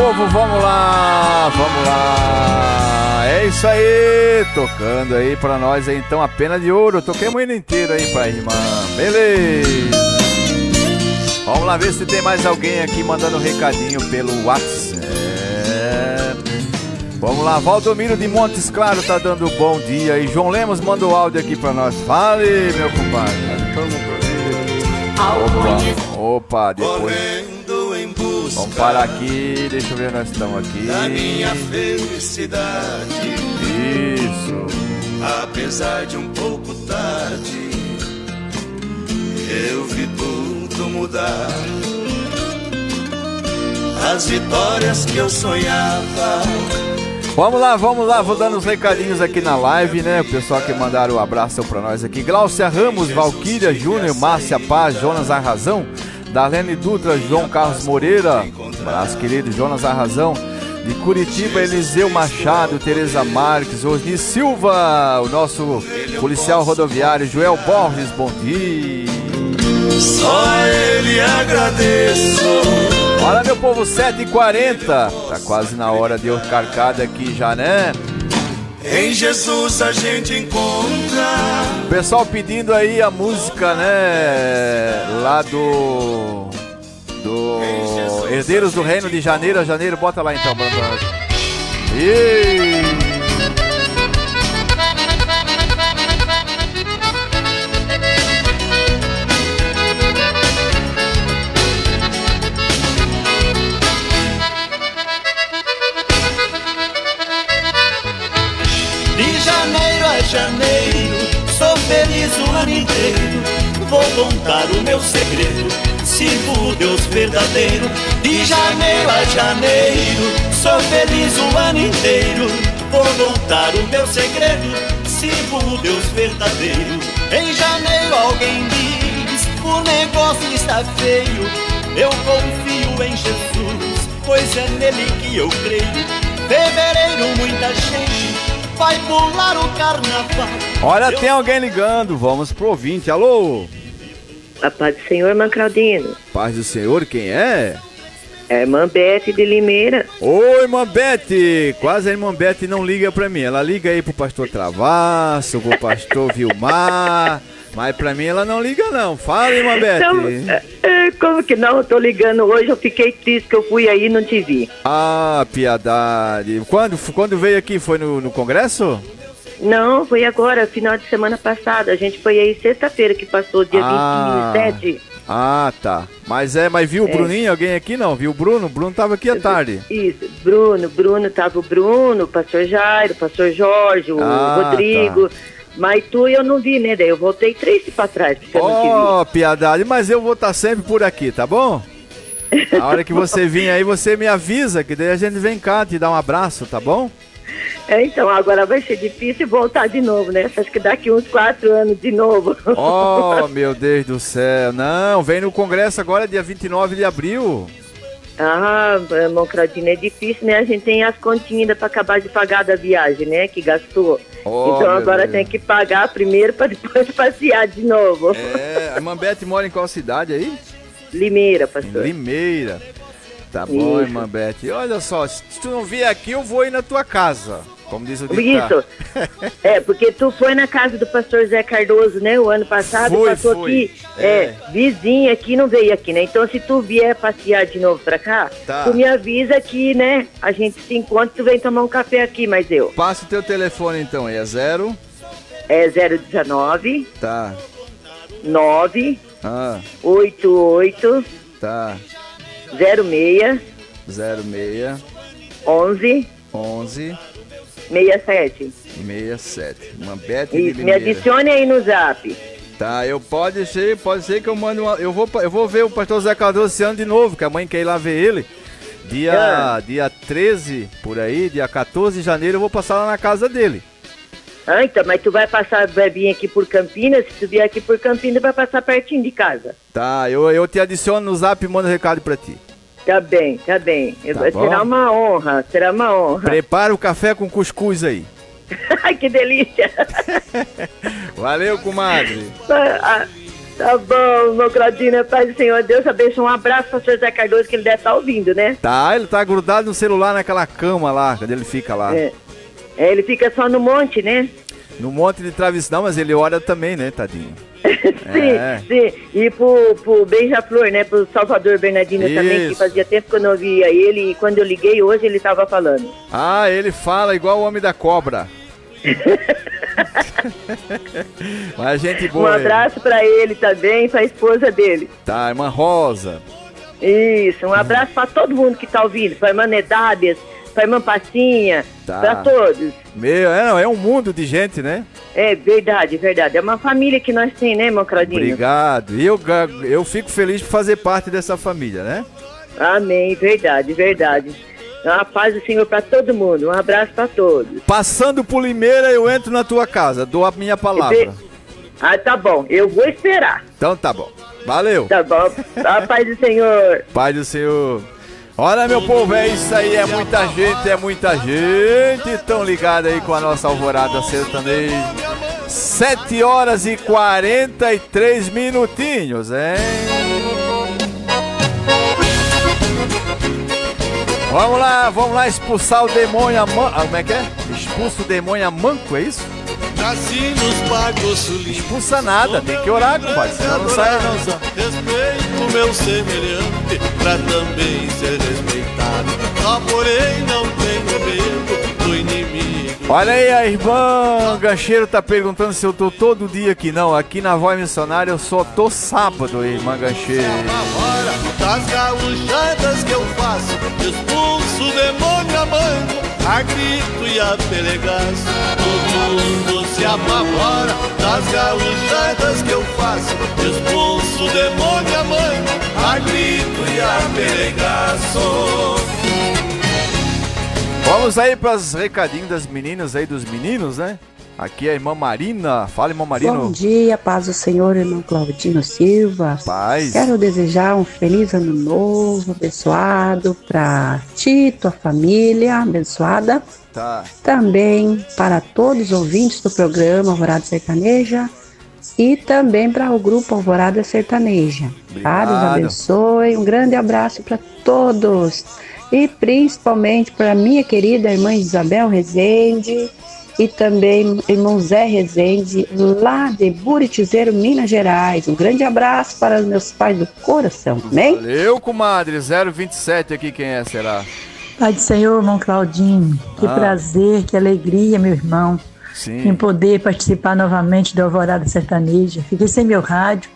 Speaker 2: Povo, vamos lá, vamos lá. É isso aí, tocando aí pra nós aí, então a pena de ouro. Toquei o hino inteiro aí pra irmã. Beleza. Vamos lá ver se tem mais alguém aqui mandando recadinho pelo WhatsApp. Vamos lá, Valdomiro de Montes Claro tá dando bom dia e João Lemos mandou áudio aqui pra nós. Fale, meu compadre. Opa, opa, depois. Vamos parar aqui, deixa eu ver nós estamos aqui.
Speaker 1: Da minha felicidade.
Speaker 2: Isso.
Speaker 1: Apesar de um pouco tarde, eu vi tudo mudar. As vitórias que eu sonhava.
Speaker 2: Vamos lá, vamos lá, vou dando os recadinhos aqui na live, né? O pessoal que mandaram um abraço pra nós aqui. Glaucia Ramos, Valquíria Júnior, Márcia Paz, Jonas Arrazão, Darlene Dutra, João Carlos Moreira, abraço querido, Jonas Arrazão. De Curitiba, Eliseu Machado, Tereza Marques, Osni Silva, o nosso policial rodoviário, Joel Borges, bom dia.
Speaker 1: Só ele agradeço.
Speaker 2: Olha meu povo, 7h40. Tá quase na hora de eu carcada aqui já, né?
Speaker 1: Em Jesus a gente encontra.
Speaker 2: Pessoal pedindo aí a música, né? Lá do. Do. Herdeiros do Reino de Janeiro a Janeiro. Bota lá então. E...
Speaker 1: inteiro. Vou contar o meu segredo, sirvo o Deus verdadeiro. De janeiro a janeiro, sou feliz o ano inteiro. Vou contar o meu segredo, sirvo o Deus verdadeiro. Em janeiro alguém diz, o negócio está feio. Eu confio em Jesus, pois é nele que eu creio. Fevereiro muita gente vai pular o carnaval.
Speaker 2: Olha, tem alguém ligando. Vamos pro ouvinte. Alô?
Speaker 45: A paz do Senhor, irmã Claudino.
Speaker 2: Paz do Senhor, quem é?
Speaker 45: É irmã Bete de Limeira.
Speaker 2: Oi, irmã Bete! Quase a irmã Bete não liga pra mim. Ela liga aí pro pastor Travasso, pro pastor Vilmar. Mas pra mim ela não liga não. Fala, irmã Bete.
Speaker 45: Então, como que não? Eu tô ligando hoje, eu fiquei triste que eu fui aí e não te vi.
Speaker 2: Ah, piedade. Quando, quando veio aqui? Foi no, no congresso?
Speaker 45: Não, foi agora, final de semana passada. A gente foi aí sexta-feira que passou, dia
Speaker 2: Ah.
Speaker 45: 27.
Speaker 2: Ah, tá. Mas é, mas viu o
Speaker 45: É.
Speaker 2: Bruninho? Alguém aqui não? Viu o Bruno? O Bruno tava aqui à tarde.
Speaker 45: Isso, Bruno, Bruno, tava o Bruno, o pastor Jairo, o pastor Jorge, o
Speaker 2: Ah,
Speaker 45: Rodrigo. Mas tu eu não vi, né? Daí eu voltei três pra trás, porque eu não te vi.
Speaker 2: Ó, piedade, mas eu vou estar sempre por aqui, tá bom? A hora que você vir aí, você me avisa, que daí a gente vem cá te dar um abraço, tá bom?
Speaker 45: É, então, agora vai ser difícil voltar de novo, né? Acho que daqui uns quatro anos de novo.
Speaker 2: Oh, [laughs] meu Deus do céu. Não, vem no congresso agora, dia 29 de abril.
Speaker 45: Ah, Claudino, é difícil, né? A gente tem as continhas ainda pra acabar de pagar da viagem, né? Que gastou.
Speaker 2: Oh,
Speaker 45: então agora
Speaker 2: Deus.
Speaker 45: tem que pagar primeiro pra depois [laughs] passear de novo.
Speaker 2: É, a irmã Bete mora em qual cidade aí?
Speaker 45: Limeira, pastor.
Speaker 2: Limeira. Tá bom,
Speaker 45: Isso.
Speaker 2: irmã Bete. Olha só, se tu não vier aqui, eu vou ir na tua casa. Como diz o
Speaker 45: Isso.
Speaker 2: ditado.
Speaker 45: É, porque tu foi na casa do pastor Zé Cardoso, né? O ano passado
Speaker 2: Fui,
Speaker 45: passou
Speaker 2: fui.
Speaker 45: aqui. É. vizinha aqui, não veio aqui, né? Então se tu vier passear de novo pra cá,
Speaker 2: Tá.
Speaker 45: tu me avisa que, né? A gente se encontra, tu vem tomar um café aqui, mas eu.
Speaker 2: Passa o teu telefone então é zero.
Speaker 45: É 019
Speaker 2: Tá.
Speaker 45: 9
Speaker 2: Ah,
Speaker 45: 88
Speaker 2: tá.
Speaker 45: 06
Speaker 2: 06
Speaker 45: 11
Speaker 2: 11
Speaker 45: 67.
Speaker 2: 67. Uma Bete de
Speaker 45: Isso, me adicione aí no zap.
Speaker 2: Tá, eu pode ser, pode ser que eu mando uma, eu vou eu vou ver o pastor Zé Cardoso esse ano de novo, que a mãe quer ir lá ver ele. Dia
Speaker 45: Ah.
Speaker 2: dia 13 por aí, dia 14 de janeiro eu vou passar lá na casa dele.
Speaker 45: Ah, então, mas tu vai passar, vai vir aqui por Campinas, se tu vier aqui por Campinas, vai passar pertinho de casa.
Speaker 2: Tá, eu, eu te adiciono no Zap e mando um recado pra ti.
Speaker 45: Tá bem, tá bem.
Speaker 2: Tá
Speaker 45: será uma honra, será uma honra.
Speaker 2: Prepara o café com cuscuz aí. [laughs]
Speaker 45: Ai, que delícia. [laughs]
Speaker 2: Valeu, comadre.
Speaker 45: Ah, Tá bom, meu Claudinho, paz do Senhor. Deus abençoe. Um abraço para o senhor Zé Cardoso, que ele deve estar ouvindo, né?
Speaker 2: Tá, ele tá grudado no celular naquela cama lá, quando ele fica lá.
Speaker 45: É. É, ele fica só no monte, né?
Speaker 2: No monte de travessia. Não, mas ele ora também, né, tadinho? [laughs]
Speaker 45: Sim,
Speaker 2: É.
Speaker 45: sim. E pro, pro Beija-Flor, né? Pro Salvador Bernardino também, que
Speaker 2: Isso.
Speaker 45: fazia tempo que eu não via ele. E quando eu liguei hoje, ele tava falando.
Speaker 2: Ah, ele fala igual o homem da cobra. [laughs] Mas gente
Speaker 45: um
Speaker 2: boa. ele.
Speaker 45: abraço pra ele também, pra esposa dele.
Speaker 2: Tá, irmã Rosa.
Speaker 45: Isso, um abraço pra todo mundo que tá ouvindo. Pra irmã Nedábias, pra irmã Passinha,
Speaker 2: Tá.
Speaker 45: pra todos.
Speaker 2: Meu, é, não, é um mundo de gente, né?
Speaker 45: É verdade, verdade. É uma família que nós temos, né, irmão Claudinho?
Speaker 2: Obrigado. E eu, eu fico feliz por fazer parte dessa família, né?
Speaker 45: Amém, verdade, verdade. A paz do Senhor pra todo mundo. Um abraço pra todos.
Speaker 2: Passando por Limeira, eu entro na tua casa, dou a minha palavra.
Speaker 45: Ah, tá bom. Eu vou esperar.
Speaker 2: Então tá bom. Valeu.
Speaker 45: Tá bom. A paz do Senhor.
Speaker 2: Pai do Senhor. Olha, meu povo, é isso aí, é muita gente, é muita gente. Tão ligado aí com a nossa alvorada sertaneja. 7 horas e 43 minutinhos, hein? Vamos lá, vamos lá expulsar o demônio a man... ah, Como é que é? Expulsa o demônio a manco, é isso?
Speaker 8: Nasci nos pagos sulis.
Speaker 2: Expulsa nada, tem que orar, compadre, não sai não. só.
Speaker 8: Respeito o meu semelhante pra também ser respeitado. Só porém não tenho medo do inimigo.
Speaker 2: Olha aí, a irmã Gancheiro tá perguntando se eu tô todo dia aqui. Não, aqui na Voz Missionária eu só tô sábado, irmã Gancheiro.
Speaker 8: Hora das gauchadas que eu faço, expulso o demônio a mango, a grito e a pelegaço. Todo mundo se apavora das gauchadas que eu faço, expulso o demônio a mango, a grito e a.
Speaker 2: Vamos aí pras recadinhos das meninas aí, dos meninos, né? Aqui é a irmã Marina. Fala, irmã Marina.
Speaker 46: Bom dia, paz do Senhor, irmão Claudino Silva.
Speaker 2: Paz.
Speaker 46: Quero desejar um feliz ano novo, abençoado para ti, tua família, abençoada.
Speaker 2: Tá.
Speaker 46: Também para todos os ouvintes do programa Alvorada Sertaneja e também para o grupo Alvorada Sertaneja. Tá? Deus abençoe. Um grande abraço para todos e principalmente para minha querida irmã Isabel Rezende e também irmão Zé Rezende, lá de Buritizeiro, Minas Gerais. Um grande abraço para os meus pais do coração, amém?
Speaker 2: Valeu, comadre. 027 aqui, quem é, será?
Speaker 47: Pai do Senhor, irmão Claudinho, que
Speaker 2: Ah.
Speaker 47: prazer, que alegria, meu irmão,
Speaker 2: Sim.
Speaker 47: em poder participar novamente do Alvorada Sertaneja. Fiquei sem meu rádio,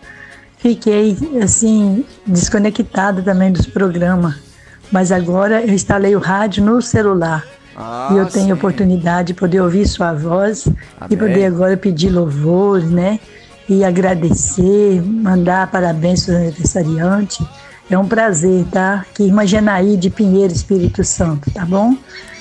Speaker 47: fiquei, assim, desconectada também dos programas, mas agora eu instalei o rádio no celular.
Speaker 2: Ah,
Speaker 47: e eu tenho
Speaker 2: sim.
Speaker 47: oportunidade de poder ouvir sua voz e
Speaker 2: Amém.
Speaker 47: poder agora pedir louvores, né? E agradecer, mandar parabéns para aniversariante. É um prazer, tá? Que irmã Janaí de Pinheiro, Espírito Santo, tá bom?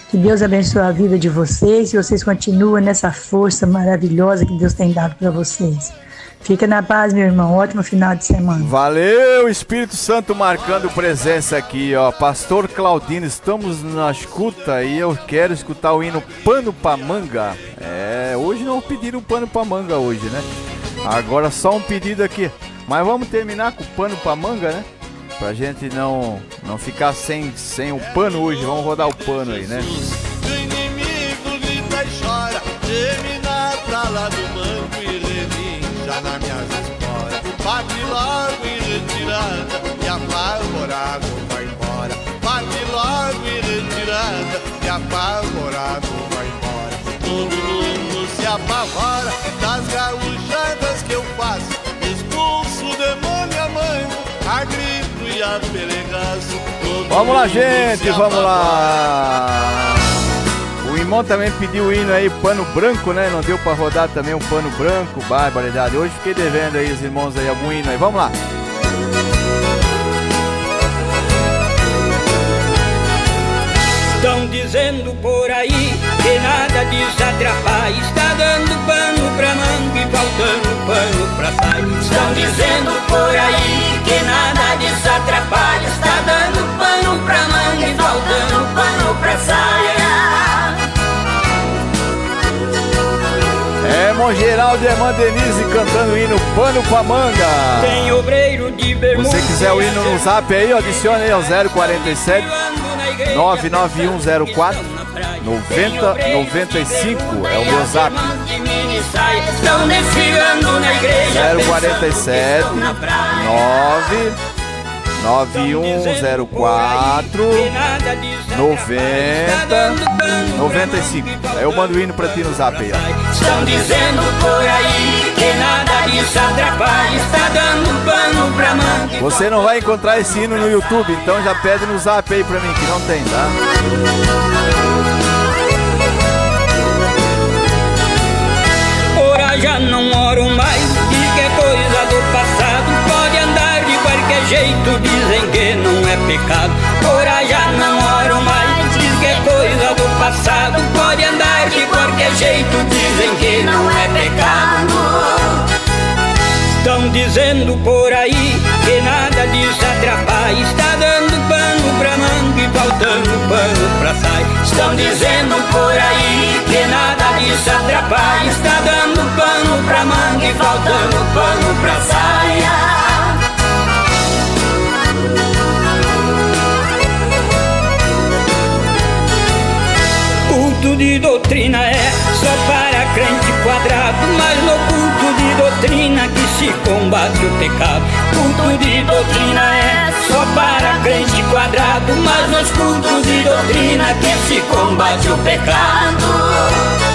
Speaker 47: Que Deus abençoe a vida de vocês e vocês continuem nessa força maravilhosa que Deus tem dado para vocês. Fica na paz, meu irmão. Ótimo final de semana.
Speaker 2: Valeu, Espírito Santo marcando presença aqui, ó. Pastor Claudino, estamos na escuta e eu quero escutar o hino Pano pra Manga. É, hoje não pediram pano pra manga hoje, né? Agora só um pedido aqui. Mas vamos terminar com pano pra manga, né? Pra gente não, não ficar sem, sem o pano hoje. Vamos rodar o pano aí, né?
Speaker 8: O inimigo grita e chora, pra lá do e esporas. Bate logo em retirada e vai embora. Bate logo em retirada e vai embora. Todo mundo se apavora das gaúchadas
Speaker 2: Vamos lá, gente, vamos lá. O irmão também pediu o hino aí, pano branco, né? Não deu pra rodar também um pano branco, barbaridade. Hoje fiquei devendo aí os irmãos aí algum hino aí. Vamos lá.
Speaker 1: Estão dizendo por aí que nada disso atrapalha. Está dando pano pra manga e faltando pano pra saia. Estão dizendo por aí que nada atrapalha. Está dando pano pra manga e faltando pano pra saia.
Speaker 2: É irmão Geraldo e a irmã Denise cantando o hino Pano pra Manga.
Speaker 48: Tem obreiro de bermuda.
Speaker 2: Você quiser o hino no zap aí, adicione aí ao 047 99104 9095 é o meu zap.
Speaker 48: Estão desfilando na igreja.
Speaker 2: 047 9 9104 90 95. Aí eu mando o hino pra ti no zap aí, ó.
Speaker 48: Estão dizendo por aí que nada disso atrapalha. Está dando pano pra manga.
Speaker 2: Você não vai encontrar esse hino no YouTube, então já pede no zap aí pra mim, que não tem, tá?
Speaker 48: Ora já não oro mais, jeito, dizem que não é pecado. Ora já não oro mais, diz que é coisa do passado. Pode andar de qualquer jeito, dizem que não é pecado. Estão dizendo por aí que nada disso atrapalha. Está dando pano pra manga e faltando pano pra saia. Estão dizendo por aí que nada disso atrapalha. Está dando pano pra manga e faltando pano pra saia. Culto de doutrina é só para crente quadrado, mas no culto de doutrina que se combate o pecado. Culto de doutrina é só para crente quadrado, mas nos cultos de doutrina que se combate o pecado.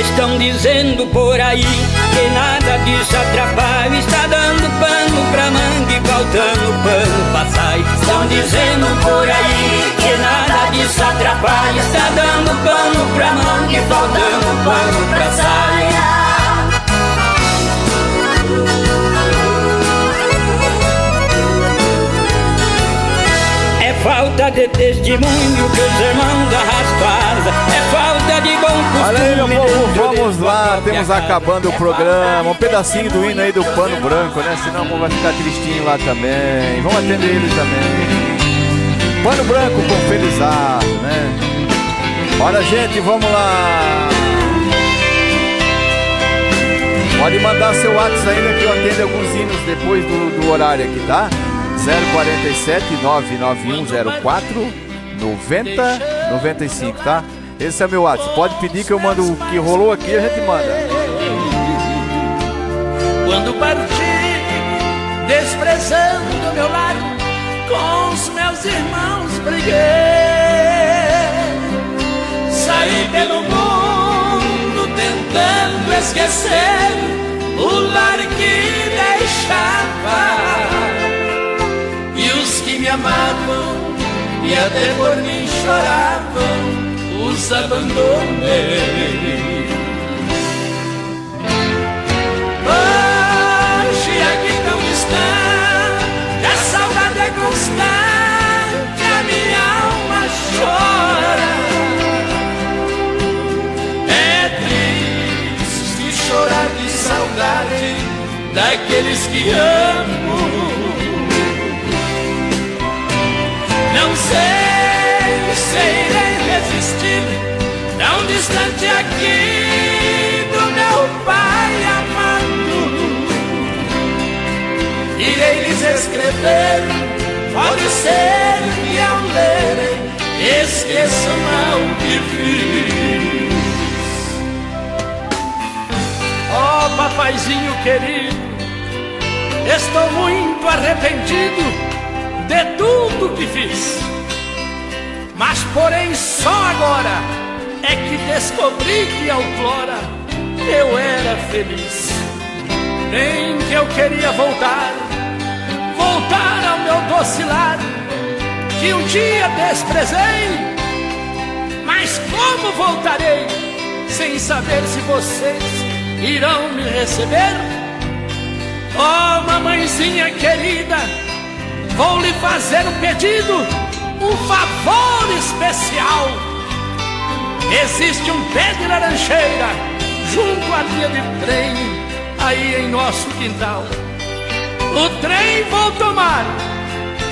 Speaker 48: Estão dizendo por aí que nada disso atrapalha. Está dando pano pra manga e faltando pano pra saia. Estão dizendo por aí que nada disso atrapalha. Está dando pano pra manga e faltando pano pra saia. De testemunho que os irmãos arrastam asa. É falta de bom costume.
Speaker 2: Olha aí, meu povo,
Speaker 48: de
Speaker 2: vamos lá, temos acabando o programa. Um pedacinho do hino aí do pano branco, né? Senão vai ficar tristinho lá também. Vamos atender ele também. Pano branco com felizardo, né? Olha, gente, vamos lá. Pode mandar seu WhatsApp ainda que eu atendo alguns hinos depois do, do horário aqui, tá? 047 99104 90 95, tá? Esse é meu WhatsApp. Pode pedir que eu mando o que rolou aqui, a gente manda.
Speaker 23: Quando parti, desprezando o meu lar, com os meus irmãos briguei. Saí pelo mundo tentando esquecer o lar que deixava. Me amavam e até por mim choravam, os abandonei. Hoje aqui tão distante, a saudade é constante, a minha alma chora. É triste chorar de saudade daqueles que amo. Sei se irei resistir tão distante aqui do meu pai amado. Irei lhes escrever, pode ser que ao lerem esqueçam mal que fiz. Oh, papaizinho querido, estou muito arrependido de tudo que fiz. Mas porém só agora é que descobri que outrora eu era feliz. Nem que eu queria voltar, voltar ao meu doce lar, que um dia desprezei. Mas como voltarei sem saber se vocês irão me receber? Oh, mamãezinha querida, vou lhe fazer um pedido, um favor especial. Existe um pé de laranjeira junto à linha de trem, aí em nosso quintal. O trem vou tomar,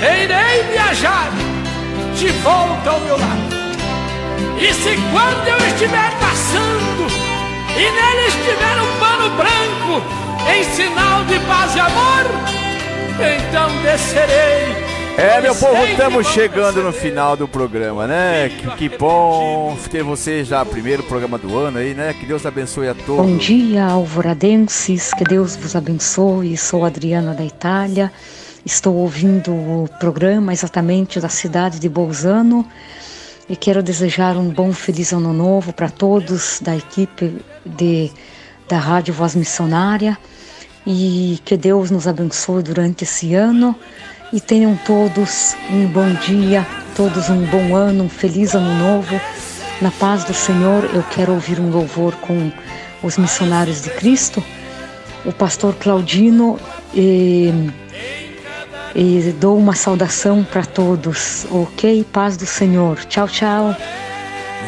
Speaker 23: irei viajar de volta ao meu lar. E se quando eu estiver passando
Speaker 49: e neles tiver um pano branco em sinal de paz e amor, então descerei.
Speaker 2: É, meu povo, estamos chegando no final do programa, né? Que, que bom ter você já, primeiro programa do ano aí, né? Que Deus abençoe a todos.
Speaker 50: Bom dia, alvoradenses, que Deus vos abençoe. Sou Adriana da Itália. Estou ouvindo o programa exatamente da cidade de Bolzano e quero desejar um bom feliz ano novo para todos da equipe de, da Rádio Voz Missionária e que Deus nos abençoe durante esse ano e tenham todos um bom dia, todos um bom ano, um feliz ano novo. Na paz do Senhor, eu quero ouvir um louvor com os missionários de Cristo, o pastor Claudino, e, e dou uma saudação para todos, ok? Paz do Senhor. Tchau, tchau.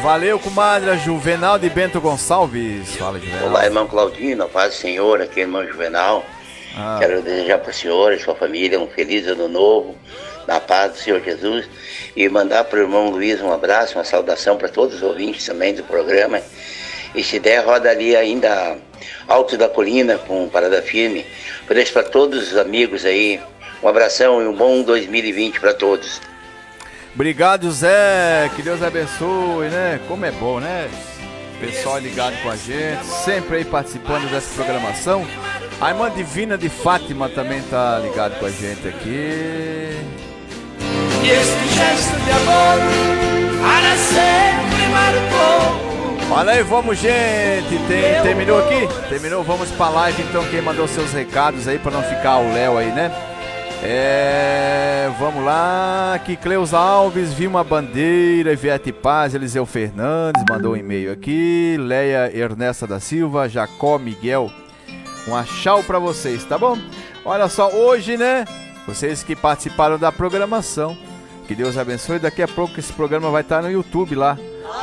Speaker 2: Valeu, comadre Juvenal de Bento Gonçalves. Fala, Juvenal.
Speaker 51: Olá, irmão Claudino, paz do Senhor, aqui é irmão Juvenal.
Speaker 2: Ah.
Speaker 51: Quero desejar para o senhor e sua família um feliz ano novo, na paz do Senhor Jesus, e mandar para o irmão Luiz um abraço, uma saudação para todos os ouvintes também do programa. E se der, roda ali ainda Alto da Colina com Parada Firme. Deixo para todos os amigos aí um abração e um bom 2020 para todos.
Speaker 2: Obrigado, Zé. Que Deus abençoe, né? Como é bom, né? Pessoal ligado com a gente, sempre aí participando dessa programação. A irmã Divina de Fátima também tá ligado com a gente aqui.
Speaker 49: E este gesto de amor para sempre marcou.
Speaker 2: Olha aí, vamos, gente. Tem- terminou aqui? Terminou? Vamos pra live então. Quem mandou seus recados aí pra não ficar o Léo aí, né? É, vamos lá, aqui Cleus Alves, Vilma Bandeira, Ivete Paz, Eliseu Fernandes, mandou um e-mail aqui, Leia Ernesta da Silva, Jacó Miguel, um achau pra vocês, tá bom? Olha só, hoje, né, vocês que participaram da programação, que Deus abençoe, daqui a pouco esse programa vai estar no YouTube lá,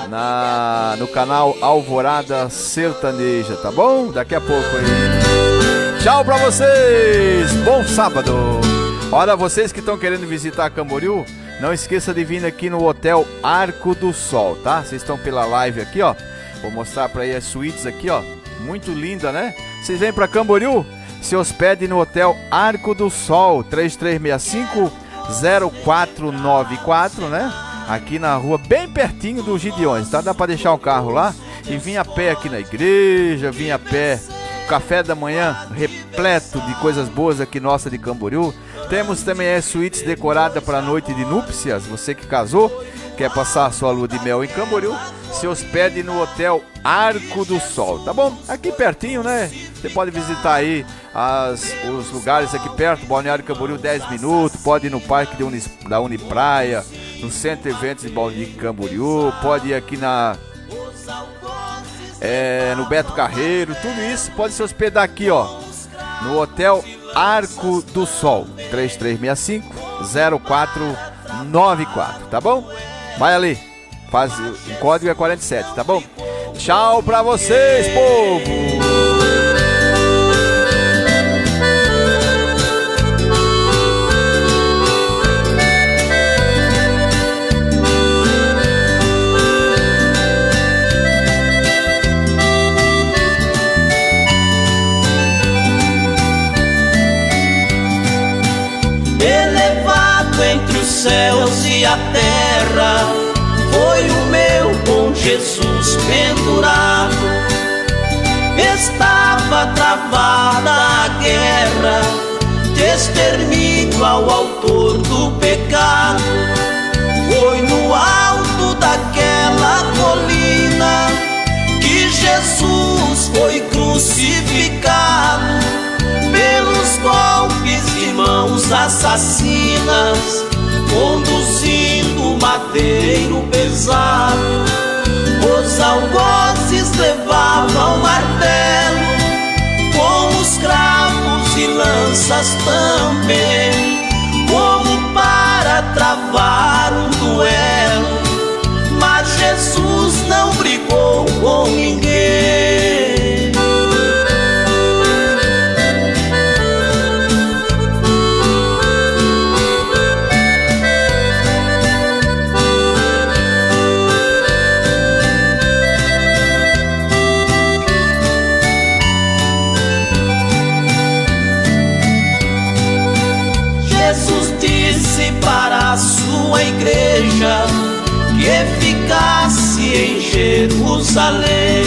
Speaker 2: na, no canal Alvorada Sertaneja, tá bom? Daqui a pouco aí. Tchau pra vocês! Bom sábado! Olha, vocês que estão querendo visitar Camboriú, não esqueça de vir aqui no Hotel Arco do Sol, tá? Vocês estão pela live aqui, ó. Vou mostrar pra aí as suítes aqui, ó. Muito linda, né? Vocês vêm pra Camboriú? Se hospede no Hotel Arco do Sol, 3365 0494, né? Aqui na rua, bem pertinho do Gideões, tá? Dá pra deixar o carro lá e vir a pé aqui na igreja, vir a pé café da manhã repleto de coisas boas aqui nossa de Camboriú. Temos também as suítes decoradas para a noite de núpcias. Você que casou, quer passar sua lua de mel em Camboriú, se hospede no Hotel Arco do Sol, tá bom? Aqui pertinho, né? Você pode visitar aí as, os lugares aqui perto, Balneário Camboriú 10 minutos, pode ir no parque Unis, da Unipraia, no Centro Eventos de Balneário Camboriú, pode ir aqui na é, no Beto Carreiro, tudo isso pode se hospedar aqui, ó, no Hotel Arco do Sol, 3365 0494, tá bom? Vai ali, faz o código é 47, tá bom? Tchau pra vocês, povo!
Speaker 1: Céus e a terra, foi o meu bom Jesus pendurado. Estava travada a guerra, de extermínio ao autor do pecado. Foi no alto daquela colina que Jesus foi crucificado pelos golpes de mãos assassinas, conduzindo madeiro pesado. Os algozes levavam martelo, com os cravos e lanças também, como para travar um duelo. Mas Jesus não brigou com ninguém. Jerusalém.